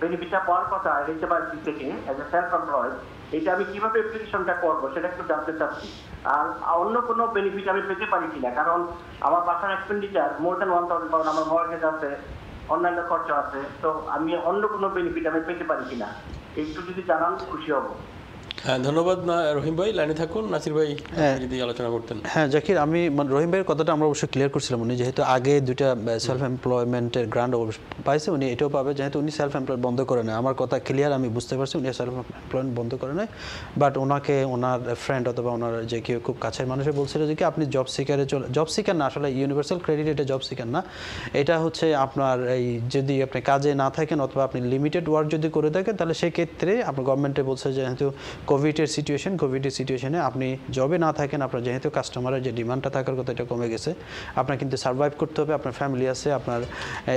বেনিফিটটা পাওয়ার কথা এইচএমআরসি থেকে অ্যাজ এ সেলফ এমপ্লয়েড এটা আমি কীভাবে অ্যাপ্লিকেশনটা করব সেটা একটু জানতে চাচ্ছি। আর অন্য কোনো বেনিফিট আমি পেতে পারি কিনা? কারণ আমার বাসার expenditure more than one thousand pound আমার মর্গেজ আছে, অন্যান্য খরচা আছে, তো আমি অন্য কোনো বেনিফিট আমি পেতে পারি কিনা? একটু যদি জানান, খুশি হব। হ্যাঁ ধন্যবাদ রহিম ভাই লাইনে থাকুন নাসির ভাই হ্যাঁ। যদি আলোচনা করতেন। হ্যাঁ জাকির আমি মানে রহিম ভাইয়ের কথাটা আমরা অবশ্যই ক্লিয়ার করছিলাম। উনি যেহেতু আগে দুইটা সেলফ এমপ্লয়মেন্টের গ্রান্ট পাইছে উনি এটাও পাবে। যেহেতু উনি সেলফ এমপ্লয়েড বন্ধ করে নেয় আমার কথা ক্লিয়ার আমি বুঝতে পারছি উনি সেলফ এমপ্লয়েমেন্ট বন্ধ করে নেয় বাট ওনাকে ওনার ফ্রেন্ড অথবা ওনার যে কেউ খুব কাছের মানুষে বলছিল যে কি আপনি জব সিকারে চলে জব সিকার না আসলে ইউনিভার্সাল ক্রেডিট এটা জব সিকার না। এটা হচ্ছে আপনার এই যদি আপনি কাজে না থাকেন অথবা আপনি লিমিটেড ওয়ার্ক যদি করে থাকেন তাহলে সেক্ষেত্রে আপনার গভর্নমেন্টে বলছে যে যেহেতু কোভিডের সিচুয়েশন কোভিডের সিচুয়েশনে আপনি জবে না থাকেন, আপনার যেহেতু কাস্টমারের যে ডিমান্ডটা থাকার কথা এটা কমে গেছে, আপনার কিন্তু সার্ভাইভ করতে হবে, আপনার ফ্যামিলি আছে, আপনার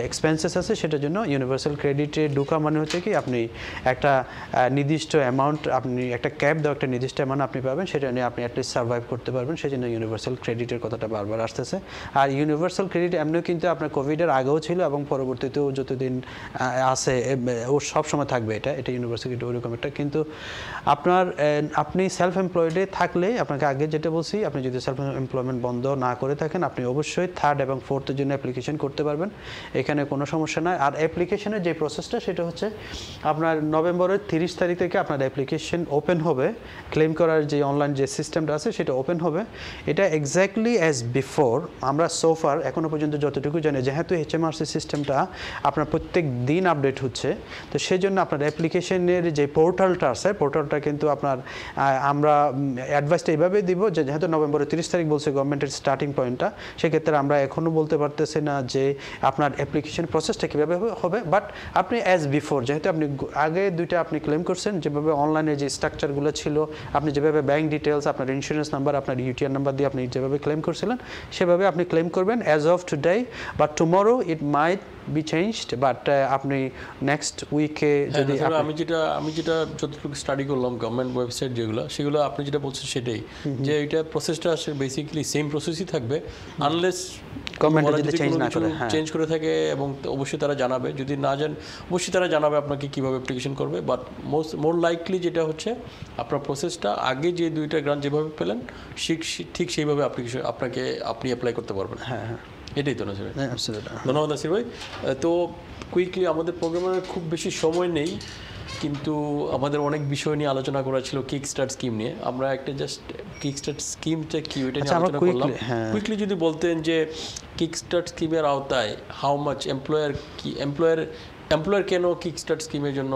এক্সপেন্সেস আছে, সেটার জন্য ইউনিভার্সাল ক্রেডিটে ঢোকা মানে হচ্ছে কি, আপনি একটা নির্দিষ্ট অ্যামাউন্ট আপনি একটা ক্যাব দেওয়া একটা নির্দিষ্ট অ্যামাউন্ট আপনি পাবেন, সেটা নিয়ে আপনি অ্যাটলিস্ট সার্ভাইভ করতে পারবেন সেই জন্য ইউনিভার্সাল ক্রেডিটের কথাটা বারবার আসতেছে। আর ইউনিভার্সাল ক্রেডিট এমনিও কিন্তু আপনার কোভিডের আগেও ছিল এবং পরবর্তীতেও যতদিন আছে ও সব সময় থাকবে এটা এটা ইউনিভার্সিটি ওরকম একটা, কিন্তু আপনার আহ, আপনি সেলফ এমপ্লয়েডে থাকলে আপনাকে আগে যেটা বলছি আপনি যদি সেলফ এমপ্লয়মেন্ট বন্ধ না করে থাকেন আপনি অবশ্যই থার্ড এবং ফোর্থের জন্য অ্যাপ্লিকেশন করতে পারবেন। এখানে কোনো সমস্যা নাই। আর অ্যাপ্লিকেশনের যে প্রসেসটা সেটা হচ্ছে আপনার নভেম্বরের তিরিশ তারিখ থেকে আপনার অ্যাপ্লিকেশন ওপেন হবে। ক্লেম করার যে অনলাইন যে সিস্টেমটা আছে সেটা ওপেন হবে। এটা এক্স্যাক্টলি অ্যাজ বিফোর আমরা সোফার এখনও পর্যন্ত যতটুকু জানি যেহেতু এইচএমআরসি সিস্টেমটা আপনার প্রত্যেক দিন আপডেট হচ্ছে তো সেই জন্য আপনার অ্যাপ্লিকেশনের যে পোর্টালটা আছে পোর্টালটা কিন্তু আপনার আমরা অ্যাডভাইসটা এইভাবে দিব যে যেহেতু নভেম্বরের তিরিশ তারিখ বলছে গভর্নমেন্টের স্টার্টিং পয়েন্টটা সেক্ষেত্রে আমরা এখনও বলতে পারতেছি না যে আপনার অ্যাপ্লিকেশন প্রসেসটা কীভাবে হবে- বাট আপনি অ্যাজ বিফোর যেহেতু আপনি আগে দুইটা আপনি ক্লেম করছেন, যেভাবে অনলাইনে যে স্ট্রাকচারগুলো ছিল, আপনি যেভাবে ব্যাংক ডিটেলস আপনার ইন্স্যুরেন্স নাম্বার আপনার ইউটিআর নাম্বার দিয়ে আপনি যেভাবে ক্লেম করছিলেন, সেভাবে আপনি ক্লেম করবেন অ্যাজ অফ টুডে বা tomorrow it might be changed but আপনি নেক্সট উইকে হ্যাঁ, যদি তাছাড়া আপনি- আমি যেটা আমি যেটা যতটুকু স্টাডি করলাম গভর্নমেন্ট ওয়েবসাইট যেগুলো সেগুলো আপনি যেটা বলছেন সেটাই। যে এটা প্রসেসটা আসলে বেসিক্যালি সেম প্রসেসই থাকবে আনলেস Government যদি change না করে, হ্যাঁ। চেঞ্জ করে থাকে এবং অবশ্যই তারা জানাবে। যদি না জান অবশ্যই তারা জানাবে আপনাকে কীভাবে অ্যাপ্লিকেশন করবে বাট মোস্ট মোর লাইকলি যেটা হচ্ছে আপনার প্রসেসটা আগে যে দুইটা গ্রান্ট যেভাবে পেলেন ঠিক ঠিক সেইভাবে অ্যাপ্লিকেশন আপনাকে আপনি অ্যাপ্লাই করতে পারবেন। হ্যাঁ হ্যাঁ। এটাই তো না স্যার হ্যাঁ, ধন্যবাদ নাসির ভাই। তো কুইকলি আমাদের প্রোগ্রামের খুব বেশি সময় নেই কিন্তু আমাদের অনেক বিষয় নিয়ে আলোচনা করা ছিল কিক স্টার্ট স্কিম নিয়ে। আমরা একটা জাস্ট কিক স্টার্ট স্কিমটা কি ওইটা নিয়ে আচ্ছা, আলোচনা করলাম। হ্যাঁ। কুইকলি যদি বলতেন যে কিক স্টার্ট স্কিমের আওতায় হাউ মাচ এমপ্লয়ার কি এমপ্লয়ার এমপ্লয়ার কেন কিক স্টার্ট স্কিমের জন্য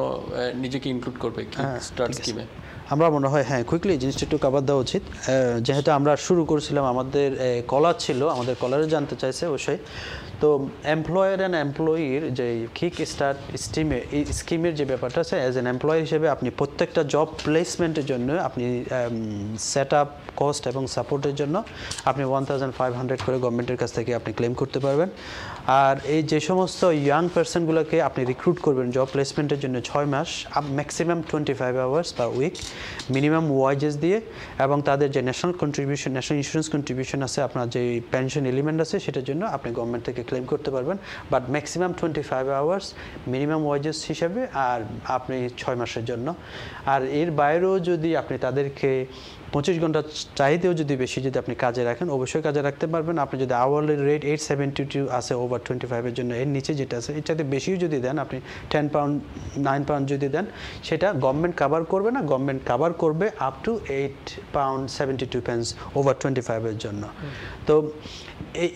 নিজেকে ইনক্লুড করবে কিক হ্যাঁ, স্টার্ট স্কিমে আমরা মনে হয় হ্যাঁ কুইকলি জিনিসটা একটু কাবার দেওয়া উচিত। যেহেতু আমরা শুরু করেছিলাম, আমাদের কলার ছিল, আমাদের কলারে জানতে চাইছে অবশ্যই। তো এমপ্লয়ার অ্যান্ড এমপ্লয়ির যে কিক স্টার্ট স্টিমে স্কিমের যে ব্যাপারটা আছে অ্যাজ অ্যান এমপ্লয়ার হিসেবে আপনি প্রত্যেকটা জব প্লেসমেন্টের জন্য আপনি সেট আপ কস্ট এবং সাপোর্টের জন্য আপনি ওয়ান থাউজেন্ড ফাইভ হান্ড্রেড করে গভর্নমেন্টের কাছ থেকে আপনি ক্লেম করতে পারবেন। আর এই যে সমস্ত ইয়াং পার্সনগুলোকে আপনি রিক্রুট করবেন জব প্লেসমেন্টের জন্য ছয় মাস maximum twenty five hours per week minimum wages দিয়ে এবং তাদের যে national contribution national insurance contribution আছে, আপনার যে পেনশন এলিমেন্ট আছে, সেটার জন্য আপনি গভর্নমেন্ট থেকে ক্লেম করতে পারবেন but maximum twenty five hours minimum wages হিসাবে আর আপনি ছয় মাসের জন্য। আর এর বাইরেও যদি আপনি তাদেরকে পঁচিশ ঘণ্টা চাইতেও যদি বেশি যদি আপনি কাজে রাখেন, অবশ্যই কাজে রাখতে পারবেন। আপনি যদি hourly rate eight seventy two আছে ওভার টোয়েন্টি ফাইভের জন্য, এর নিচে যেটা আছে এটাতে বেশিও যদি দেন, আপনি টেন পাউন্ড নাইন পাউন্ড যদি দেন, সেটা গভর্নমেন্ট কাভার করবে না গভর্নমেন্ট কাভার করবে up to eight pound seventy two pence over twenty ফাইভের জন্য। তো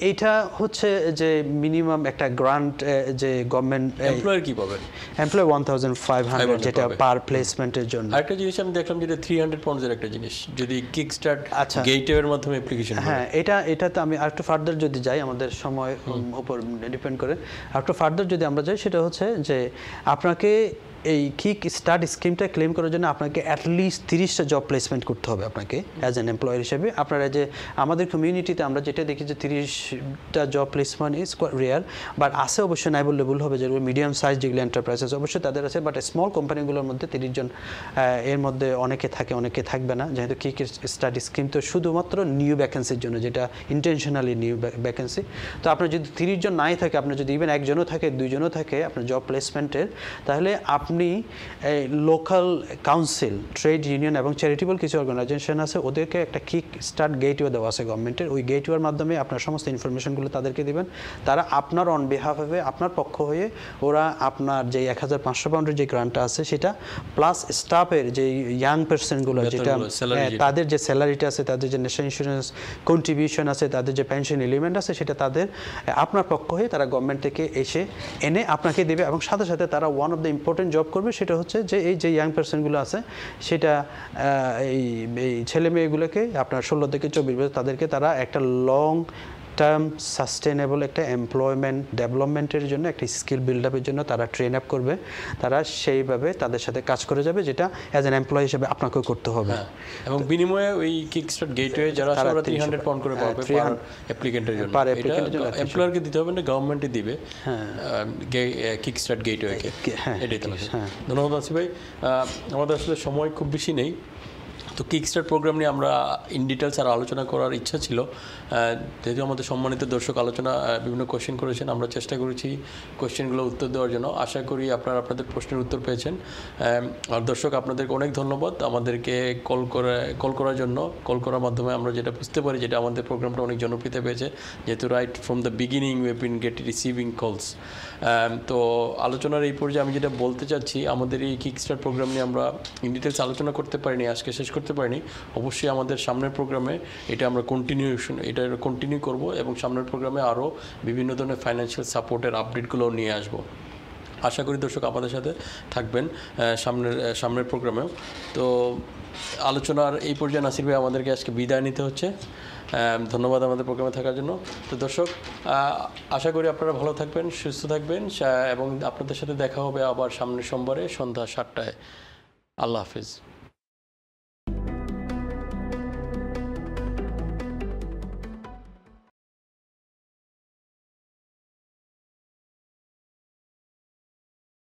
এইটা হচ্ছে যে মিনিমাম একটা গ্রান্ট যে গভর্নমেন্ট এমপ্লয়ার কি পাবেন employ one thousand five hundred যেটা পাবে। পার প্লেসমেন্টের জন্য। আরেকটা জিনিস আমি দেখলাম যেটা থ্রি হান্ড্রেড পাউন্ডের একটা জিনিস। যদি কিক স্টার্ট আচ্ছা। গেটওয়ের মাধ্যমে অ্যাপ্লিকেশন হ্যাঁ। এটা এটাতে আমি আরেকটু ফার্দার যদি যাই আমাদের সময় উপর ডিপেন্ড করে। আরেকটু ফার্দার যদি আমরা যাই সেটা হচ্ছে যে আপনাকে এই কিক স্টার্ট স্কিমটা ক্লেম করার জন্য আপনাকে অ্যাটলিস্ট তিরিশটা জব প্লেসমেন্ট করতে হবে আপনাকে অ্যাজ অ্যান এমপ্লয়ার হিসেবে। আপনারা যে আমাদের কমিউনিটিতে আমরা যেটা দেখি যে তিরিশটা job placement is rare but আছে অবশ্যই নাইবল লেবল হবে যেগুলো মিডিয়াম সাইজ যেগুলো এন্টারপ্রাইজেস অবশ্যই তাদের আছে বাট স্মল কোম্পানিগুলোর মধ্যে তিরিশ জন এর মধ্যে অনেকে থাকে, অনেকে থাকবে না। যেহেতু কিক স্টার্ট স্কিম তো শুধুমাত্র নিউ ভ্যাকেন্সির জন্য, যেটা ইন্টেনশনালি নিউ ভ্যাকেন্সি তো আপনার যদি তিরিশ জন নাই থাকে, আপনার যদি ইভেন একজনও থাকে, দুইজনও থাকে আপনার জব প্লেসমেন্টের তাহলে আপনি লোকাল কাউন্সিল ট্রেড ইউনিয়ন এবং চ্যারিটেবল কিছু অর্গানাইজেশন আছে ওদেরকে একটা কিক স্টার্ট গেটওয়ে দেওয়া আছে গভর্নমেন্টের ওই গেটওয়ের মাধ্যমে আপনার সমস্ত ইনফরমেশনগুলো তাদেরকে দিবেন তারা আপনার অন বিহাফ হবে আপনার পক্ষ হয়ে ওরা আপনার যে এক হাজার পাঁচশো পাউন্ডের যে গ্রান্টটা আছে সেটা প্লাস স্টাফের যে ইয়াং পার্সনগুলো যেটা। তাদের যে স্যালারিটা আছে তাদের যে ন্যাশনাল ইন্স্যুরেন্স কন্ট্রিবিউশন আছে তাদের যে পেনশন এলিমেন্ট আছে সেটা তাদের আপনার পক্ষ হয়ে তারা গভর্নমেন্ট থেকে এসে এনে আপনাকে দেবে এবং সাথে সাথে তারা one of the important job করবে সেটা হচ্ছে যে এই যে ইয়াং পার্সনগুলো আছে, সেটা এই ছেলে মেয়েগুলোকে আপনার ষোলো থেকে চব্বিশ বছর তাদেরকে তারা একটা লং টার্ম সাস্টেনেবল একটা এমপ্লয়মেন্ট ডেভেলপমেন্টের জন্য একটা স্কিল বিল্ড আপের জন্য তারা ট্রেন আপ করবে। তারা সেইভাবে তাদের সাথে কাজ করে যাবে যেটা অ্যাজ অ্যান এমপ্লয় হিসেবে আপনাকেও করতে হবে। হ্যাঁ এবং বিনিময়ে ওই কিক স্টার্ট গেটওয়ে যারা ওরা 300 পাউন্ড করে হ্যাঁ, পাবে পার অ্যাপ্লিকেন্টের জন্য applicant এর জন্য এমপ্লয়ারকে দিতে হবে না গভর্নমেন্টই দিবে কিক স্টার্ট গেটওয়েকে হ্যাঁ, এটাই হ্যাঁ। ধন্যবাদ আসি ভাই। আমাদের আসলে সময় খুব বেশি নেই। তো কিক স্টার্ট প্রোগ্রাম নিয়ে আমরা ইন ডিটেলস আর আলোচনা করার ইচ্ছা ছিল। যেহেতু আমাদের সম্মানিত দর্শক আলোচনা বিভিন্ন কোশ্চেন করেছেন, আমরা চেষ্টা করেছি কোশ্চেনগুলো উত্তর দেওয়ার জন্য। আশা করি আপনারা আপনাদের প্রশ্নের উত্তর পেয়েছেন। আর দর্শক, আপনাদেরকে অনেক ধন্যবাদ আমাদেরকে কল করে কল করার জন্য। কল করার মাধ্যমে আমরা যেটা বুঝতে পারি, যেটা আমাদের প্রোগ্রামটা অনেক জনপ্রিয়তা পেয়েছে, যেহেতু right from the beginning we been get receiving calls তো আলোচনার এই পর্যায়ে আমি যেটা বলতে চাচ্ছি, আমাদের এই কিক স্টার প্রোগ্রাম নিয়ে আমরা ইন ডিটেলস আলোচনা করতে পারিনি, আজকে শেষ করতে পারিনি। অবশ্যই আমাদের সামনের প্রোগ্রামে এটা আমরা কন্টিনিউশন এটা কন্টিনিউ করব এবং সামনের প্রোগ্রামে আরও বিভিন্ন ধরনের ফাইন্যান্সিয়াল সাপোর্টের আপডেটগুলো নিয়ে আসব। আশা করি দর্শক আমাদের সাথে থাকবেন সামনের সামনের প্রোগ্রামেও তো আলোচনার এই পর্যায়ে নাসির ভাই আমাদেরকে আজকে বিদায় নিতে হচ্ছে। ধন্যবাদ আমাদের প্রোগ্রামে থাকার জন্য। তো দর্শক আশা করি আপনারা ভালো থাকবেন, সুস্থ থাকবেন এবং আপনাদের সাথে দেখা হবে আবার সামনের সোমবারে সন্ধ্যা সাতটায়। আল্লাহ হাফিজ।